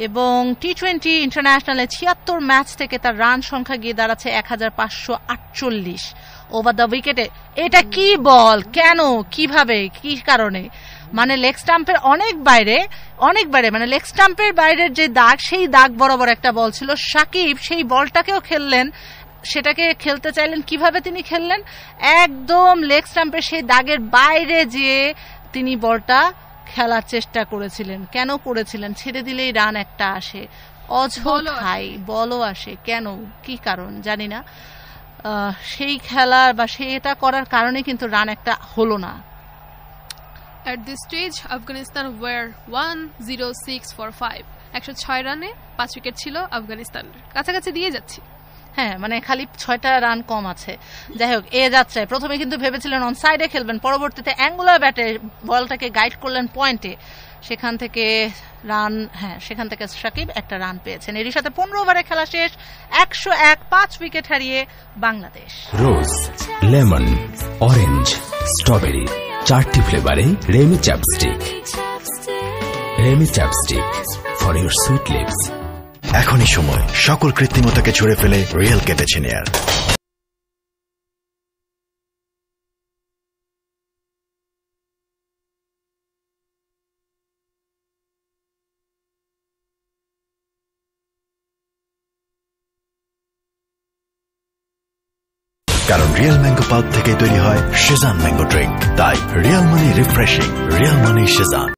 এবং টি টোয়েন্টি ইন্টারন্যাশনালে ছিয়াত্তর ম্যাচ থেকে তার রান সংখ্যা গিয়ে দাঁড়াচ্ছে এক হাজার পাঁচশো আটচল্লিশ। ওভার দ্য উইকেটে এটা কি বল? কেন? কীভাবে? কি কারণে? মানে লেগ স্টাম্পের অনেক বাইরে অনেক বাইরে মানে লেগ স্টাম্পের বাইরের যে দাগ সেই দাগ বরাবর একটা বল ছিল। সাকিব সেই বলটাকেও খেললেন। সেটাকে খেলতে চাইলেন কীভাবে তিনি খেললেন? একদম লেগ স্টাম্পের সেই দাগের বাইরে যে তিনি বলটা খেলার চেষ্টা করেছিলেন। কেন করেছিলেন? ছেড়ে দিলেই রান একটা আসে। অযথাই বলও আসে। কেন? কি কারণ? জানি না। সেই খেলার বা সেটা করার কারণে কিন্তু রান একটা হলো না। At this stage, Afghanistan were 106 for 5. একশো ছয় রানে পাঁচ উইকেট ছিল আফগানিস্তানের। কাছাকাছি দিয়ে যাচ্ছি। হ্যাঁ মানে খালি ছয়টা রান কম আছে। যাই হোক এ যাত্রায় প্রথমে কিন্তু ভেবেছিলেন অন সাইডে খেলবেন পরবর্তীতে অ্যাঙ্গুলার ব্যাটে বলটাকে গাইড করলেন পয়েন্টে সেখান থেকে রান হ্যাঁ সেখান থেকে সাকিব একটা রান পেয়েছেন। এরই সাথে পনেরো ওভারে খেলা শেষ একশো এক পাঁচ উইকেট হারিয়ে Bangladesh. Rose lemon orange strawberry চারটি ফ্লেভারে Remy chapstick Remy chapstick for your sweet lips এখনই সময়, সকল কৃত্রিমতাকে ছুড়ে ফেলে রিয়েল কেটেছে নেয়ার কারণ রিয়েল ম্যাঙ্গো পাল্প থেকে তৈরি হয় শেজান ম্যাঙ্গো ড্রিঙ্ক তাই real money refreshing real money Shezan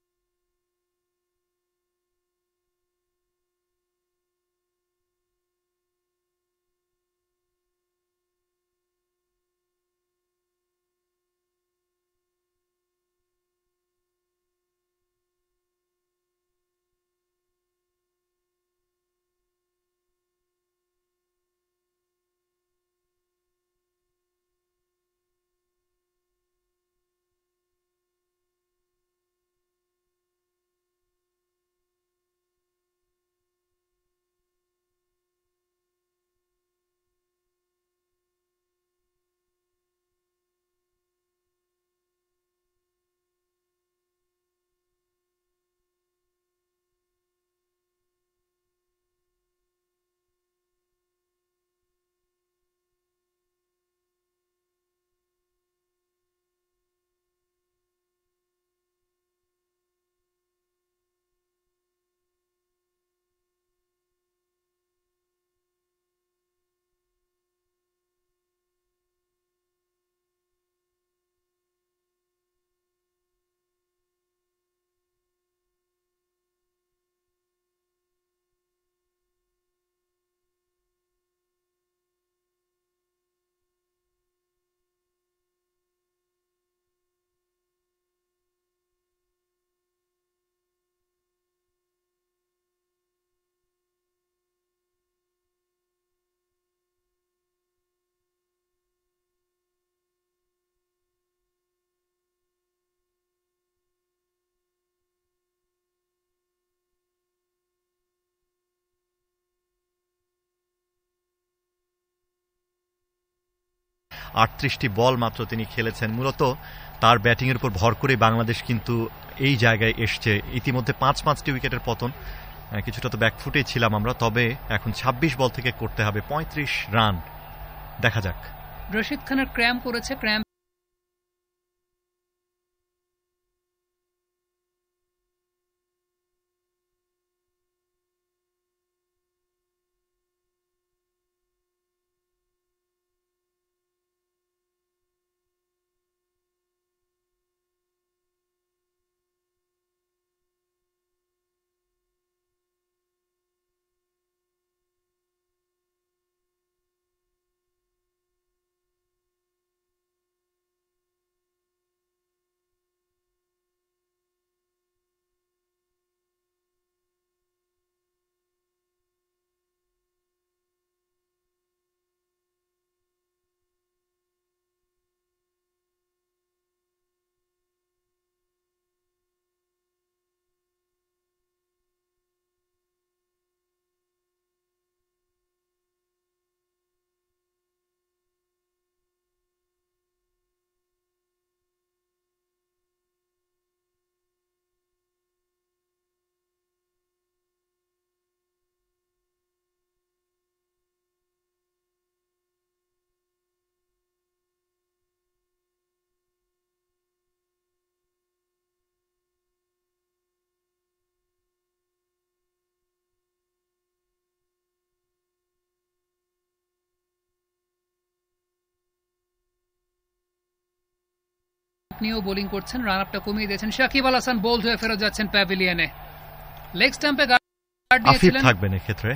আটত্রিশটি ball মাত্র তিনি খেলেছেন। মূলত তার ব্যাটিংয়ের উপর ভর করে বাংলাদেশ কিন্তু এই জায়গায় এসছে। ইতিমধ্যে পাঁচ পাঁচটি উইকেটের পতন। কিছুটা তো ব্যাকফুটেই ছিলাম আমরা, তবে এখন ২৬ বল থেকে করতে হবে ৩৫ রান। দেখা যাক। রশিদ খানের ক্র্যাম করেছে ক্র্যাম আপনিও বোলিং করছেন রান আপটা কমিয়ে দিয়েছেন। শাকিব আল হাসান বোল্ড হয়ে ফেরত যাচ্ছেন প্যাভিলিয়নে লেগ স্টাম্পে গার্ড দিয়েছিলেন। থাকবেন এক্ষেত্রে।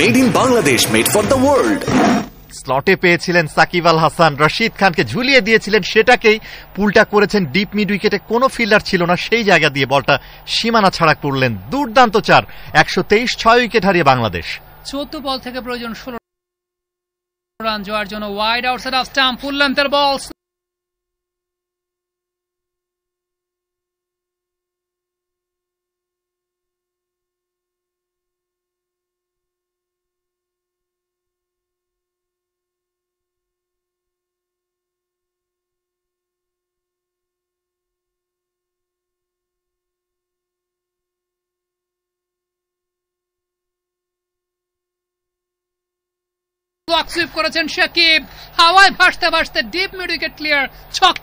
Made in Bangladesh made for the world স্লটে পেয়েছিলেন সাকিব আল হাসান। রশিদ খানকে ঝুলিয়ে দিয়েছিলেন সেটাকেই। পুলটা করেছেন ডিপ মিড উইকেটে কোনো ফিল্ডার ছিল না। সেই জায়গা দিয়ে বলটা সীমানা ছাড়া করলেন দুর্দান্ত চার। একশো তেইশ ছয় উইকেট হারিয়ে বাংলাদেশ। চোদ্দ বল থেকে প্রয়োজন ষোলো রান। জয়ের জন্য wide outside off stump full লেন্থের ball block sweep করেছেন শাকিব। হাওয়ায় ভাসতে ভাসতে ডিপ মিড উইকেট ক্লিয়ার ছক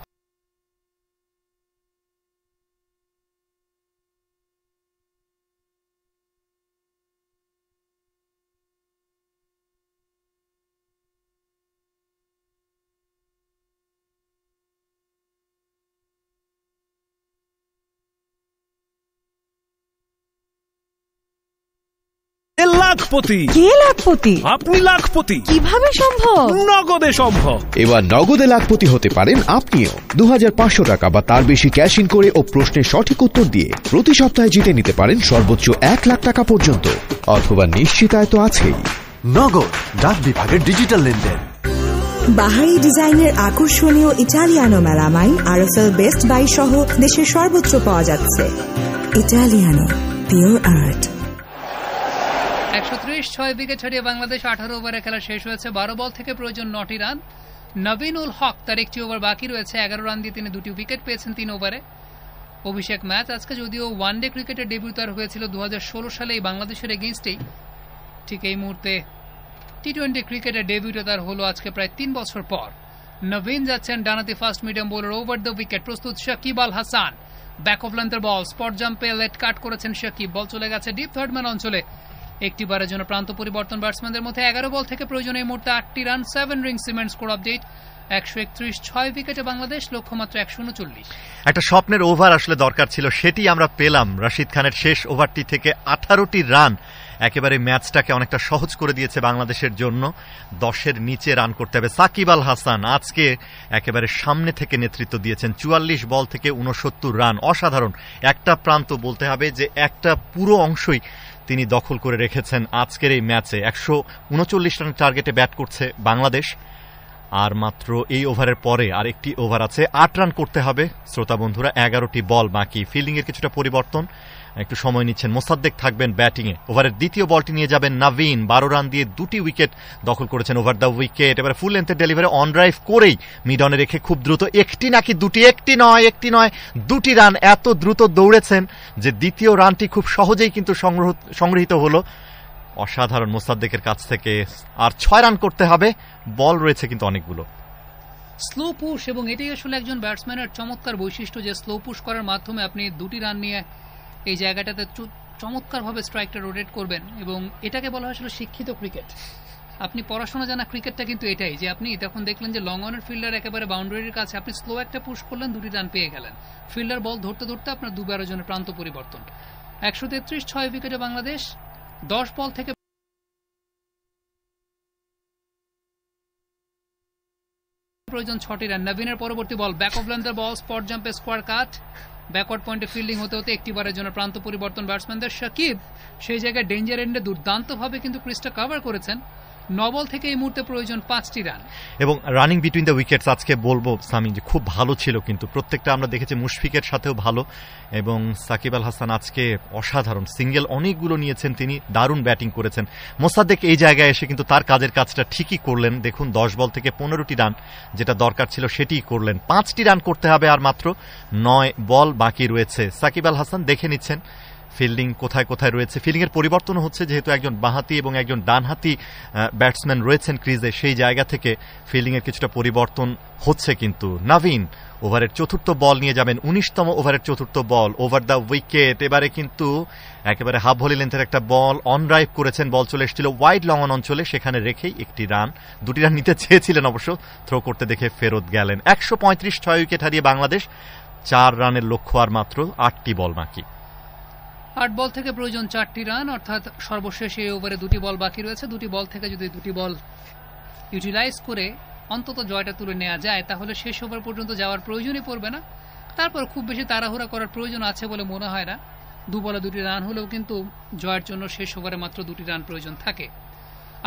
লাখপতি। কে লাখপতি? আপনি লাখপতি। কীভাবে সম্ভব? নগদে সম্ভব। এবার নগদে লাখপতি হতে পারেন আপনিও। দু টাকা বা তার বেশি ক্যাশ ইন করে ও প্রশ্নের সঠিক উত্তর দিয়ে প্রতি সপ্তাহে জিতে নিতে পারেন সর্বোচ্চ এক লাখ টাকা পর্যন্ত। অথবা নিশ্চিতায় তো আছেই। নগদ ডাক বিভাগের ডিজিটাল লেনদেন। বাহারি ডিজাইনের আকর্ষণীয় Italiano melamine RFL best buy সহ দেশের সর্বোচ্চ পাওয়া যাচ্ছে। ইটালিয়ানো পিওর আর্ট একশো ছয় উইকেট ছাড়িয়ে বাংলাদেশ আঠারো ওভারে খেলা শেষ হয়েছে। বারো বল থেকে প্রয়োজন নটি রান। নবীন উল হক তার একটি ওভার বাকি রয়েছে। এগারো রান দিয়ে তিনি দুটি উইকেট পেয়েছেন তিন ওভারে। অভিষেক ম্যাচ আজকে যদিও ওয়ান ডে ক্রিকেটের ডেবিউ তার হয়েছিল দু সালে এই বাংলাদেশের এগেনস্টেই ঠিক এই মুহূর্তে টি টোয়েন্টি ক্রিকেটের ডেবিউটা তার হলো আজকে প্রায় তিন বছর পর। নবীন যাচ্ছেন ডানাতে fast medium bowler over the wicket. প্রস্তুত শাকিব আল হাসান। ব্যাক অফ লেন্থের বল। স্পট জাম্পে লেট কাট করেছেন শাকিব। বল চলে গেছে ডিপ থার্ড ম্যান অঞ্চলে। একটি বারের জন্য প্রান্ত পরিবর্তন ব্যাটসম্যানদের মধ্যে এগারো বল থেকে প্রয়োজন এই মুহূর্তে আটটি run seven ring cement score update একশো একত্রিশ, ছয় উইকেটে বাংলাদেশ, লক্ষ্যমাত্রা একশো উনচল্লিশ। একটা স্বপ্নের ওভার আসলে দরকার ছিল, সেটি আমরা পেলাম। রশিদ খানের শেষ ওভারটি থেকে আঠারোটি রান একেবারে ম্যাচটাকে অনেকটা সহজ করে দিয়েছে বাংলাদেশের জন্য। দশের নিচে রান করতে হবে সাকিব আল হাসান। আজকে একেবারে সামনে থেকে নেতৃত্ব দিয়েছেন। চুয়াল্লিশ বল থেকে উনসত্তর রান অসাধারণ। একটা প্রান্ত বলতে হবে যে একটা পুরো অংশই তিনি দখল করে রেখেছেন আজকের এই ম্যাচে। একশো উনচল্লিশ রানের টার্গেটে ব্যাট করছে বাংলাদেশ। আর মাত্র এই ওভারের পরে আর একটি ওভার আছে। আট রান করতে হবে। শ্রোতা বন্ধুরা, এগারোটি বল বাকি। ফিল্ডিংয়ের কিছুটা পরিবর্তন। একটু সময় নিচ্ছেন। মোসাদ্দেক থাকবেন ব্যাটিংয়ে। ওভারের দ্বিতীয় বলটি নিয়ে যাবেন নাভিন। বারো রান দিয়ে দুটি উইকেট দখল করেছেন ওভার দ্য উইকেট। এবার ফুল লেন্থের ডেলিভারি অন ড্রাইভ করেই মিডনে রেখে খুব দ্রুত একটি নাকি দুটি, একটি নয় একটি নয়, দুটি রান এত দ্রুত দৌড়েছেন যে দ্বিতীয় রানটি খুব সহজেই কিন্তু সংগ্রহ, সংগৃহীত হলো। অসাধারণ মোসাদ্দেকের কাছ থেকে। আর ছয় রান করতে হবে। বল রয়েছে কিন্তু অনেকগুলো। স্লো পুশ এবং এটাই আসলে একজন ব্যাটসম্যানের চমৎকার বৈশিষ্ট্য যে স্লো পুশ করার মাধ্যমে আপনি দুটি রান নিয়ে এই জায়গাটাতে চমৎকারভাবে স্ট্রাইকটা রোটেট করবেন এবং এটাকে বলা হয় আসলে শিক্ষিত ক্রিকেট আপনি পড়াশোনা জানা ক্রিকেটটা কিন্তু এটাই যে আপনি তখন দেখলেন যে লং অনের ফিল্ডার একেবারে বাউন্ডারির কাছে, আপনি স্লো একটা পুশ করলেন, দুটি রান পেয়ে গেলেন। ফিল্ডার বল ধরতে ধরতে আপনার দু বারো জনের প্রান্ত পরিবর্তন। একশো তেত্রিশ, ছয় উইকেটে বাংলাদেশ, দশ বল থেকে প্রয়োজন ছটি রান নবীনের পরবর্তী বল ব্যাক অফ লেন্থের বল স্পট জাম্পে স্কোয়ার কাট ব্যাকওয়ার্ড পয়েন্টে ফিল্ডিং হতে হতে একটি বারের জন্য প্রান্ত পরিবর্তন ব্যাটসম্যানদের সাকিব। সেই জায়গায় ডেঞ্জার এন্ডে দুর্দান্তভাবে কিন্তু ক্রিজটা কাভার করেছেন। নবল থেকে এই মুহূর্তে প্রয়োজন পাঁচটি রান। এবং রানিং বিটুইন দ্য উইকেটস আজকে বলব সামি যে খুব ভালো ছিল কিন্তু প্রত্যেকটা আমরা দেখেছি মুশফিকের সাথেও ভালো এবং সাকিব আল হাসান আজকে অসাধারণ সিঙ্গেল অনেকগুলো নিয়েছেন তিনি, দারুণ ব্যাটিং করেছেন। মোসাদ্দেক এই জায়গায় এসে কিন্তু তার কাজের কাজটা ঠিকই করলেন। দেখুন, দশ বল থেকে পনেরোটি রান যেটা দরকার ছিল সেটিই করলেন। পাঁচটি রান করতে হবে আর মাত্র নয় বল বাকি রয়েছে। সাকিব আল হাসান দেখে নিচ্ছেন ফিল্ডিং কোথায় কোথায় রয়েছে? ফিল্ডিং এর পরিবর্তন হচ্ছে যেহেতু একজন বাঁহাতি এবং একজন ডানহাতি ব্যাটসম্যান রয়েছেন ক্রিজে সেই জায়গা থেকে ফিল্ডিং এর কিছুটা পরিবর্তন হচ্ছে কিন্তু। নাভিন, ওভারের চতুর্থ বল নিয়ে যাবেন, উনিশতম ওভারের চতুর্থ বল, ওভার দ্য উইকেট। এবারে কিন্তু একেবারে হাফ ভলি লেন্থের একটা বল, অন ড্রাইভ করেছেন, বল চলে এসেছিল ওয়াইড লং অন অঞ্চলে, সেখানে রেখেই একটি রান। দুটি রান নিতে চেয়েছিলেন অবশ্য, থ্রো করতে দেখে ফেরত গেলেন। একশো পঁয়ত্রিশ ছয় উইকেট হারিয়ে বাংলাদেশ, চার রানের লক্ষ্য আর মাত্র আটটি বল বাকি। আট বল থেকে প্রয়োজন চারটি রান, অর্থাৎ সর্বশেষ এই ওভারে দুটি বল বাকি রয়েছে। দুটি বল থেকে যদি দুটি বল ইউটিলাইজ করে অন্তত জয়টা তুলে নেওয়া যায়, তাহলে শেষ ওভার পর্যন্ত যাওয়ার প্রয়োজনই পড়বে না। তারপর খুব বেশি তাড়াহুড়া করার প্রয়োজন আছে বলে মনে হয় না। দু বলে দুটি রান হলেও কিন্তু জয়ের জন্য শেষ ওভারে মাত্র দুটি রান প্রয়োজন থাকে।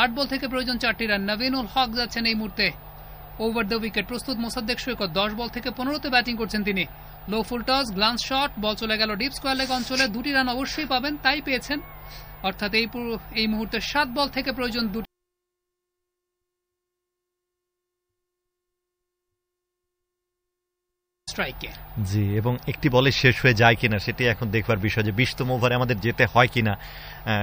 আট বল থেকে প্রয়োজন চারটি রান। নবীনুল হক যাচ্ছেন এই মুহূর্তে। ওভার দ্য উইকেট প্রস্তুত মোসাদ্দেক সৈকত। দশ বল থেকে পনেরোতে ব্যাটিং করছেন তিনি। Low full toss glance shot ball চলে গেল ডিপ স্কোয়ার লেগ অঞ্চলে, দুটি রান অবশ্যই পাবেন, তাই পেয়েছেন। অর্থাৎ এই এই মুহূর্তে সাত বল থেকে প্রয়োজন দুটি। স্ট্রাইকে জি, এবং একটি বলে শেষ হয়ে যায় কিনা, সেটি এখন দেখবার বিষয় যে বিশতম ওভারে আমাদের যেতে হয় কিনা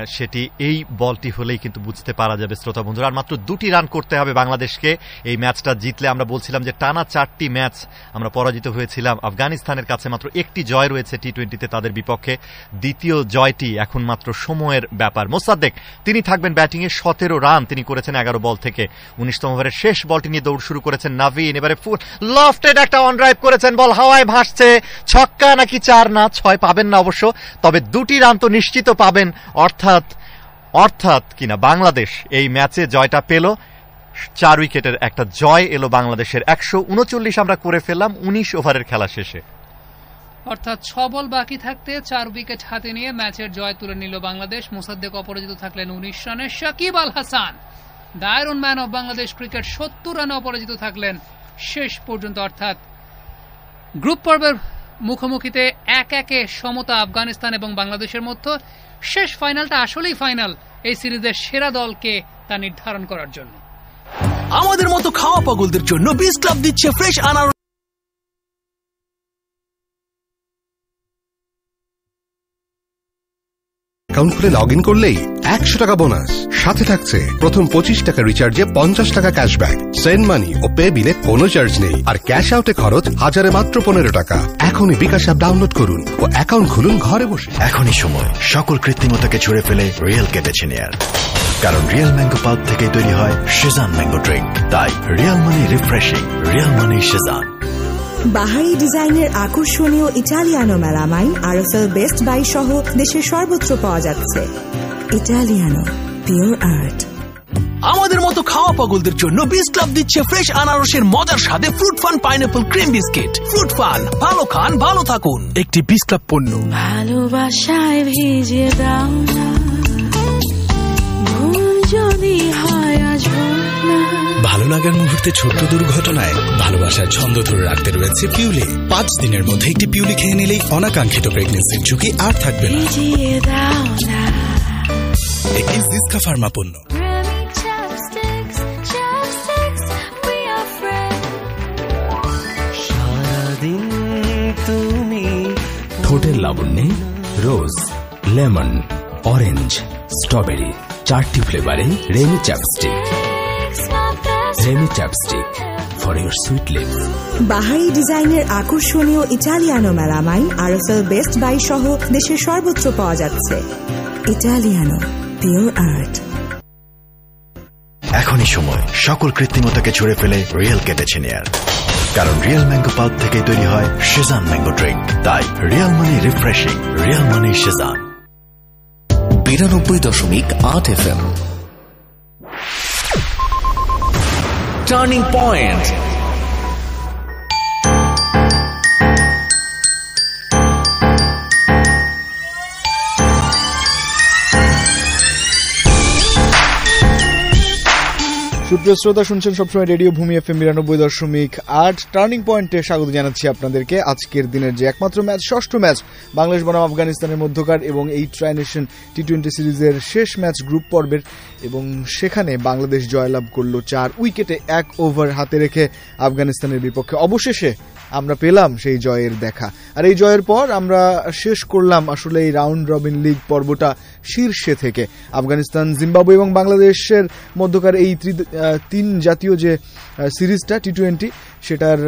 সেটি এই বলটি হলেই কিন্তু বুঝতে পারা যাবে, শ্রোতা বন্ধুরা। আর মাত্র দুটি রান করতে হবে বাংলাদেশকে। এই ম্যাচটা জিতলে আমরা বলছিলাম যে টানা চারটি ম্যাচ আমরা পরাজিত হয়েছিলাম। আফগানিস্তানের কাছে মাত্র একটি জয় রয়েছে টি টোয়েন্টিতে তাদের বিপক্ষে। দ্বিতীয় জয়টি এখন মাত্র সময়ের ব্যাপার। মোসাদ্দেক, তিনি থাকবেন ব্যাটিংয়ে সতেরো রান তিনি করেছেন এগারো বল থেকে। উনিশতম ওভারের শেষ বলটি নিয়ে দৌড় শুরু করেছেন নাভিন। এবারে ফুল লফটেড একটা অন ড্রাইভ করেছেন, বল হাওয়ায় ভাসছে। ছক্কা নাকি চার না, ছয় পাবেন না অবশ্য। তবে দুটি রান তো নিশ্চিত পাবেন। অর্থাৎ অর্থাৎ অর্থাৎ কিনা বাংলাদেশ এই ম্যাচে জয়টা পেল। চার উইকেটের একটা জয় এলো বাংলাদেশের। একশো উনচল্লিশ আমরা করে ফেললাম, উনিশ ওভারের খেলা শেষে। অর্থাৎ ছ বল বাকি থাকতে চার উইকেট হাতে নিয়ে ম্যাচের জয় তুলে নিল বাংলাদেশ। মোসাদ্দেক অপরাজিত থাকলেন উনিশ রানে Shakib Al Hasan. The iron man of Bangladesh cricket সত্তর রানে অপরাজিত থাকলেন শেষ পর্যন্ত। অর্থাৎ, গ্রুপ পর্বের মুখোমুখিতে এক একে সমতা আফগানিস্তান এবং বাংলাদেশের মধ্যে। শেষ ফাইনালটা আসলেই ফাইনাল এই সিরিজের সেরা দলকে তা নির্ধারণ করার জন্য। আমাদের মতো খাওয়া পাগলদের জন্য বিস ক্লাব দিচ্ছে ফ্রেশ আনার অ্যাকাউন্ট খুলে লগ ইন করলেই একশো টাকা বোনাস সাথে থাকছে প্রথম পঁচিশ টাকা রিচার্জে পঞ্চাশ টাকা ক্যাশব্যাক সেন্ড মানি ও পে বিলে কোনো চার্জ নেই। আর ক্যাশ আউটে খরচ হাজারে মাত্র পনেরো টাকা। এখনই বিকাশ অ্যাপ ডাউনলোড করুন ও অ্যাকাউন্ট খুলুন ঘরে বসে। এখনই সময়। সকল কৃত্রিমতাকে ছুড়ে ফেলে রিয়েল কেটেছে নেয়ার। কারণ রিয়েল ম্যাঙ্গো পাল্প থেকে তৈরি হয় শেজান ম্যাঙ্গো ড্রিঙ্ক তাই real money refreshing real money Shezan বাহারি ডিজাইনের আকর্ষণীয় Italiano melamine RFL best buy সহ দেশের সর্বত্র পাওয়া যাচ্ছে। Italiano pure art. আমাদের মতো খাওয়া পাগলদের জন্য বিস ক্লাব দিচ্ছে ফ্রেশ আনারসের মজার স্বাদে fruit fun pineapple cream biscuit. Fruit fun ভালো খান ভালো থাকুন। একটি বিস ক্লাব পণ্য। ভালোবাসায় ভিজে দাও না। ভুল যদি হয় না ভালো লাগার মুহূর্তে ছোট্ট দুর্ঘটনায় ভালোবাসার ছন্দ ধরে রাখতে রয়েছে পিউলি। পাঁচ দিনের মধ্যে একটি পিউলি খেয়ে নিলেই অনাকাঙ্ক্ষিত প্রেগনেন্সির ঝুঁকি আর থাকবে না। একটি জিসকা ফার্মা পণ্য। ঠোঁটের লাবণ্যে রোজ লেমন অরেঞ্জ স্ট্রবেরি চারটি ফ্লেভারে Remy chapstick Remy chapstick for your sweet lips বাহারি ডিজাইনের আকর্ষণীয় Italiano melamine RFL best buy সহ দেশের সর্বত্র পাওয়া যাচ্ছে। ইটালিয়ানো পিওর আর্ট এখনই সময়। সকল কৃত্রিমতাকে ছুড়ে ফেলে রিয়েল কেটেছে নেয়ার। কারণ রিয়েল ম্যাঙ্গো পাল্প থেকে তৈরি হয় শেজান ম্যাঙ্গো ড্রিঙ্ক। তাই real money refreshing real money Shezan বিরানব্বই দশমিক আট এফ এম টার্নিং পয়েন্ট সুপ্রিয় শ্রোতা, শুনছেন সবসময় রেডিও ভূমি এফ এম বিরানব্বই দশমিক আট। টার্নিং পয়েন্টে স্বাগত জানাচ্ছি আপনাদেরকে। আজকের দিনের যে একমাত্র ম্যাচ, ষষ্ঠ ম্যাচ, বাংলাদেশ বনাম আফগানিস্তানের মধ্যকার এবং এই ট্রাই নেশন টি টোয়েন্টি সিরিজের শেষ ম্যাচ গ্রুপ পর্বের এবং সেখানে বাংলাদেশ জয়লাভ করল চার উইকেটে এক ওভার হাতে রেখে আফগানিস্তানের বিপক্ষে। অবশেষে আমরা পেলাম সেই জয়ের দেখা। আর এই জয়ের পর আমরা শেষ করলাম আসলে এই রাউন্ড রবিন লিগ পর্বটা শীর্ষে থেকে। আফগানিস্তান জিম্বাবু এবং বাংলাদেশের মধ্যকার এই তিন জাতীয় যে সিরিজটা টি টোয়েন্টি সেটার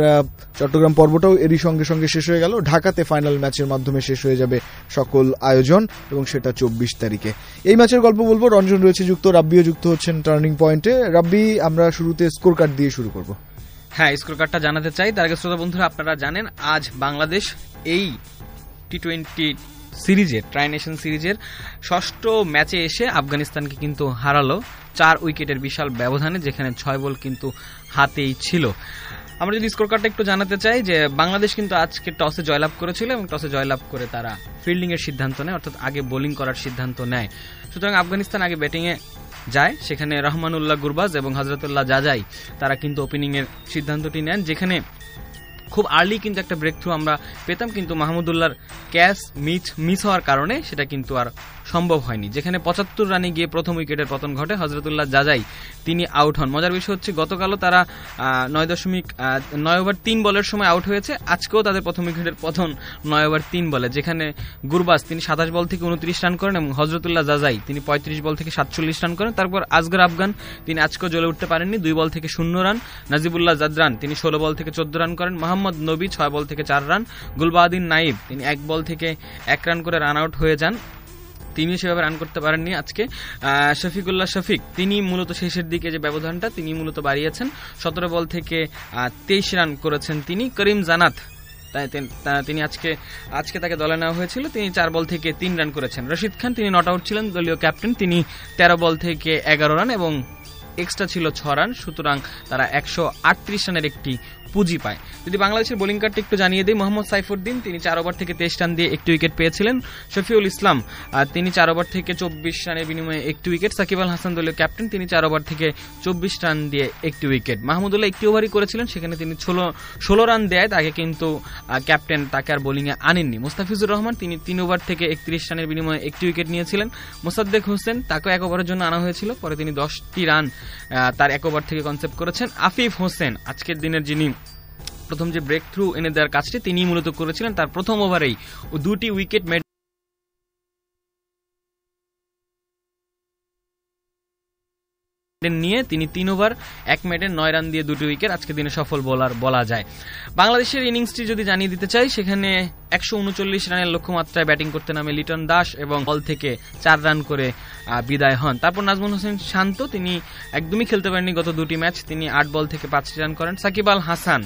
চট্টগ্রাম পর্বটাও এরই সঙ্গে সঙ্গে শেষ হয়ে গেল। ঢাকাতে ফাইনাল ম্যাচের মাধ্যমে শেষ হয়ে যাবে সকল আয়োজন এবং সেটা চব্বিশ তারিখে। এই ম্যাচের গল্প বলব, রঞ্জন রয়েছে যুক্ত, রাব্বিও যুক্ত হচ্ছেন টার্নিং পয়েন্টে রাব্বি, আমরা শুরুতে স্কোর কার্ড দিয়ে শুরু করব। হ্যাঁ স্কোর কার্ডটা জানাতে চাই। তার আগে শ্রোতা বন্ধুরা, আপনারা জানেন, আজ বাংলাদেশ এই টি টোয়েন্টি সিরিজের ট্রাই নেশন সিরিজের ষষ্ঠ ম্যাচে এসে আফগানিস্তানকে কিন্তু হারালো। চার উইকেটের বিশাল ব্যবধানে, যেখানে ছয় বল কিন্তু হাতেই ছিল। আমরা যদি স্কোর কার্ডটা একটু জানাতে চাই যে বাংলাদেশ কিন্তু আজকে টসে জয়লাভ করেছিল এবং টসে জয়লাভ করে তারা ফিল্ডিং এর সিদ্ধান্ত নেয়, অর্থাৎ আগে বোলিং করার সিদ্ধান্ত নেয়। সুতরাং আফগানিস্তান আগে ব্যাটিংয়ে যায়, সেখানে রহমানুল্লাহ গুরবাজ এবং হজরতুল্লাহ জাজাই তারা কিন্তু ওপেনিং এর সিদ্ধান্তটি নেন, যেখানে খুব আর্লি কিন্তু একটা ব্রেক থ্রু আমরা পেতাম, কিন্তু মাহমুদুল্লাহর ক্যাচ মিস মিস হওয়ার কারণে সেটা কিন্তু আর সম্ভব হয়নি। যেখানে পঁচাত্তর রানে গিয়ে প্রথম উইকেটের পতন ঘটে হজরতুল্লাহ জাজাই, তিনি আউট হন। মজার বিষয় হচ্ছে, গতকালও তারা নয় দশমিক নয় ওভার তিন বলের সময় আউট হয়েছে। আজকেও তাদের প্রথম উইকেটের পতন নয় ওভার তিন বলে। যেখানে গুরবাস তিনি সাতাশ বল থেকে উনত্রিশ রান করেন এবং হজরতুল্লাহ জাজাই, তিনি পঁয়ত্রিশ বল থেকে সাতচল্লিশ রান করেন। তারপর আজগর আফগান, তিনি আজকেও জ্বলে উঠতে পারেননি, দুই বল থেকে শূন্য রান। নাজিবুল্লাহ জাদরান, তিনি ষোলো বল থেকে চোদ্দ রান করেন। মোহাম্মদ নবী ছয় বল থেকে চার রান। গুলবাদিন নাইব, তিনি এক বল থেকে এক রান করে রান আউট হয়ে যান। তিনি সেভাবে রান করতে পারেননি আজকে। শফিকুল্লাহ শফিক, তিনি মূলত শেষের দিকে যে ব্যবধানটা, তিনি মূলত বাড়িয়েছেন। সতেরো বল থেকে তেইশ রান করেছেন তিনি। করিম জানাত তেন- আজকে আজকে তাকে দলে নেওয়া হয়েছিল। তিনি চার বল থেকে তিন রান করেছেন। রশিদ খান, তিনি নট আউট ছিলেন, দলীয় ক্যাপ্টেন তিনি তেরো বল থেকে এগারো রান এবং এক্সট্রা ছিল ছ রান সুতরাং তারা একশো আটত্রিশ রানের একটি পুঁজি পায়। যদি বাংলাদেশের বোলিং কার্ডটি একটু জানিয়ে দিই, মোহাম্মদ সাইফুদ্দিন, তিনি চার ওভার থেকে তেইশ রান দিয়ে একটি উইকেট পেয়েছিলেন। শফিউল ইসলাম তিনি চার ওভার থেকে চব্বিশ রানের বিনিময়ে একটি উইকেট সাকিব আল হাসান দলীয় ক্যাপ্টেন তিনি চার ওভার থেকে চব্বিশ রান দিয়ে একটি উইকেট মাহমুদুল্লাহ একটি ওভারই করেছিলেন, সেখানে তিনি ষোলো ষোলো রান দেয়, তাকে কিন্তু ক্যাপ্টেন তাকে আর বোলিংয়ে আনেননি। মুস্তাফিজুর রহমান, তিনি তিন ওভার থেকে একত্রিশ রানের বিনিময়ে একটি উইকেট নিয়েছিলেন। মোসাদ্দেক হোসেন, তাকেও এক ওভারের জন্য আনা হয়েছিল, পরে তিনি দশটি রান তার এক ওভার থেকে কনসেপ্ট করেছেন। আফিফ হোসেন, আজকের দিনের যিনি প্রথম যে ব্রেক থ্রু এনে দেওয়ার কাজটি তিনি মূলত করেছিলেন, তার প্রথম ওভারেই দুটি উইকেট নিয়ে তিনি তিন ওভার এক মিনিটে নয় রান দিয়ে দুটি উইকেট আজকে দিনে সফল বোলার বলা যায়। বাংলাদেশের ইনিংসটি যদি জানিয়ে দিতে চাই, সেখানে একশো উনচল্লিশ রানের লক্ষ্যমাত্রায় ব্যাটিং করতে নামে লিটন দাস এবং বল থেকে চার রান করে বিদায় হন। তারপর নাজমুল হোসেন শান্ত, তিনি একদমই খেলতে পারেননি গত দুটি ম্যাচ তিনি আট বল থেকে পাঁচটি রান করেন। সাকিব আল হাসান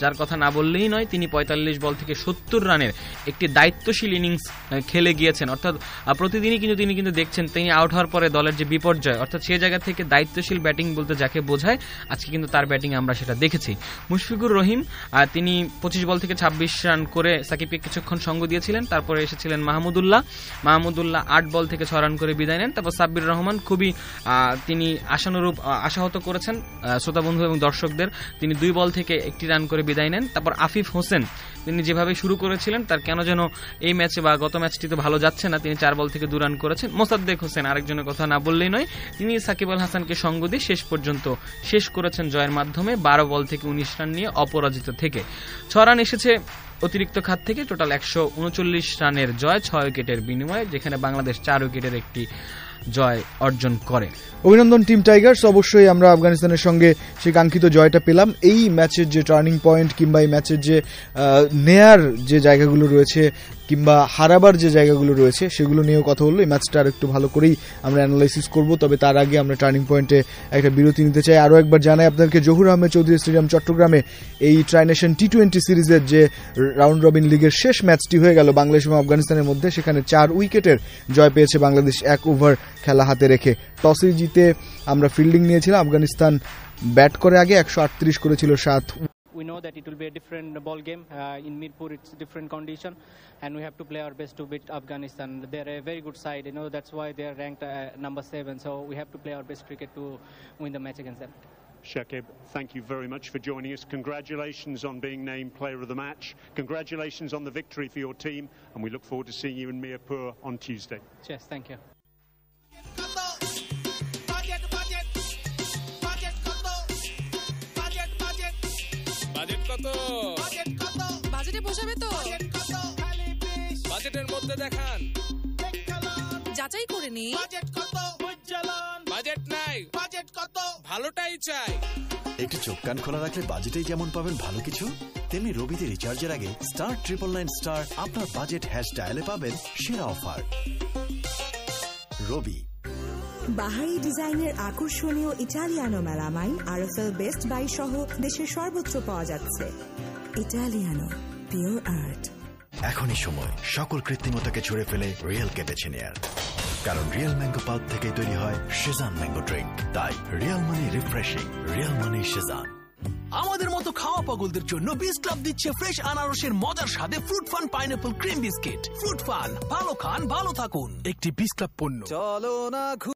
যার কথা না বললেই নয়, তিনি পঁয়তাল্লিশ বল থেকে সত্তর রানের একটি দায়িত্বশীল ইনিংস খেলে গিয়েছেন। অর্থাৎ প্রতিদিনই কিন্তু তিনি কিন্তু দেখছেন তিনি আউট হওয়ার পরে দলের যে বিপর্যয়, অর্থাৎ সে জায়গা থেকে দায়িত্বশীল ব্যাটিং বলতে যাকে বোঝায়, আজকে কিন্তু তার ব্যাটিং আমরা সেটা দেখেছি। মুশফিকুর রহিম তিনি পঁচিশ বল থেকে ছাব্বিশ রান করে সাকিবকে কিছুক্ষণ সঙ্গ দিয়েছিলেন, তারপরে এসেছিলেন মাহমুদুল্লাহ মাহমুদুল্লাহ আট বল থেকে ছ রান করে বিদায় নেন। তারপর সাব্বির রহমান খুবই তিনি আশানুরূপ আশাহত করেছেন শ্রোতা বন্ধু এবং দর্শকদের। তিনি দুই বল থেকে একটি রান করে বিদায় নেন। তারপর আফিফ হোসেন, তিনি যেভাবে শুরু করেছিলেন, তার কেন যেন এই ম্যাচে বা গত ম্যাচটিতে ভালো যাচ্ছে না, তিনি চার বল থেকে দু রান করেছেন। মোসাদ্দেক হোসেন আরেকজনের কথা না বললেই নয়, তিনি সাকিব আল হাসানকে সঙ্গ দিয়ে শেষ পর্যন্ত শেষ করেছেন জয়ের মাধ্যমে, বারো বল থেকে উনিশ রান নিয়ে অপরাজিত থেকে। ছ রান এসেছে অতিরিক্ত খাত থেকে, টোটাল একশো উনচল্লিশ রানের জয়, ছয় উইকেটের বিনিময়ে, যেখানে বাংলাদেশ চার উইকেটের একটি জয় অর্জন করে। অভিনন্দন টিম টাইগার্স, অবশ্যই আমরা আফগানিস্তানের সঙ্গে সেই কাঙ্ক্ষিত জয়টা পেলাম। এই ম্যাচের যে টার্নিং পয়েন্ট কিংবা এই ম্যাচের যে নেয়ার যে জায়গাগুলো রয়েছে কিংবা হারাবার যে জায়গাগুলো রয়েছে, সেগুলো নিয়েও কথা বলল এই ম্যাচটা আর একটু ভালো করেই আমরা অ্যানালাইসিস করব। তবে তার আগে আমরা টার্নিং পয়েন্টে একটা বিরতি নিতে চাই। আরও একবার জানাই আপনাদেরকে, জহুর আহমেদ চৌধুরী স্টেডিয়াম, চট্টগ্রামে এই ট্রাইনেশন টি টোয়েন্টি সিরিজের যে রাউন্ড রবিন লিগের শেষ ম্যাচটি হয়ে গেল বাংলাদেশ এবং আফগানিস্তানের মধ্যে। সেখানে চার উইকেটের জয় পেয়েছে বাংলাদেশ, এক ওভার খেলা হাতে রেখে। টসে জিতে আমরা ফিল্ডিং নিয়েছিলাম। আফগানিস্তান ব্যাট করে আগে একশো আটত্রিশ করেছিল সাত we know that it will be a different ball game. Uh, in Mirpur, it's a different condition, and we have to play our best to beat Afghanistan. They're a very good side, you know. That's why they're ranked uh, number seven. So we have to play our best cricket to win the match against them. Shakib, thank you very much for joining us. Congratulations on being named player of the match. Congratulations on the victory for your team, and we look forward to seeing you in Mirpur on Tuesday. Cheers, thank you. Budget কত? বাজেটে পোষাবে তো। বাজেটের মধ্যে দেখান। যাচাই করে নি। Budget নাই। বাজেট কত? ভালোটাই চাই। একটু চোখ কান খোলা রাখলে বাজেটেই যেমন পাবেন ভালো কিছু তেমনি রবিতে রিচার্জের আগে স্টার ট্রিপল নাইন স্টার আপনার বাজেট হ্যাশ ডায়ালে পাবেন সেরা অফার। রবি বাহারি ডিজাইনের আকর্ষণীয় Italiano melamine RFL best buy সহ দেশের সর্বত্র পাওয়া যাচ্ছে। Italiano pure art. এখনই সময় সকল কৃত্রিমতাকে ছুড়ে ফেলে রিয়েল কেটেছে নেয়ার। কারণ রিয়েল ম্যাঙ্গো পাল্প থেকে তৈরি হয় শেজান ম্যাঙ্গো ড্রিঙ্ক। তাই real money refreshing real money Shezan আমাদের মতো খাওয়া পাগলদের জন্য বিস ক্লাব দিচ্ছে ফ্রেশ আনারসের মজার স্বাদে fruit fun pineapple cream biscuit fruit fun ভালো খান ভালো থাকুন। একটি বিস ক্লাব পণ্য। চলো না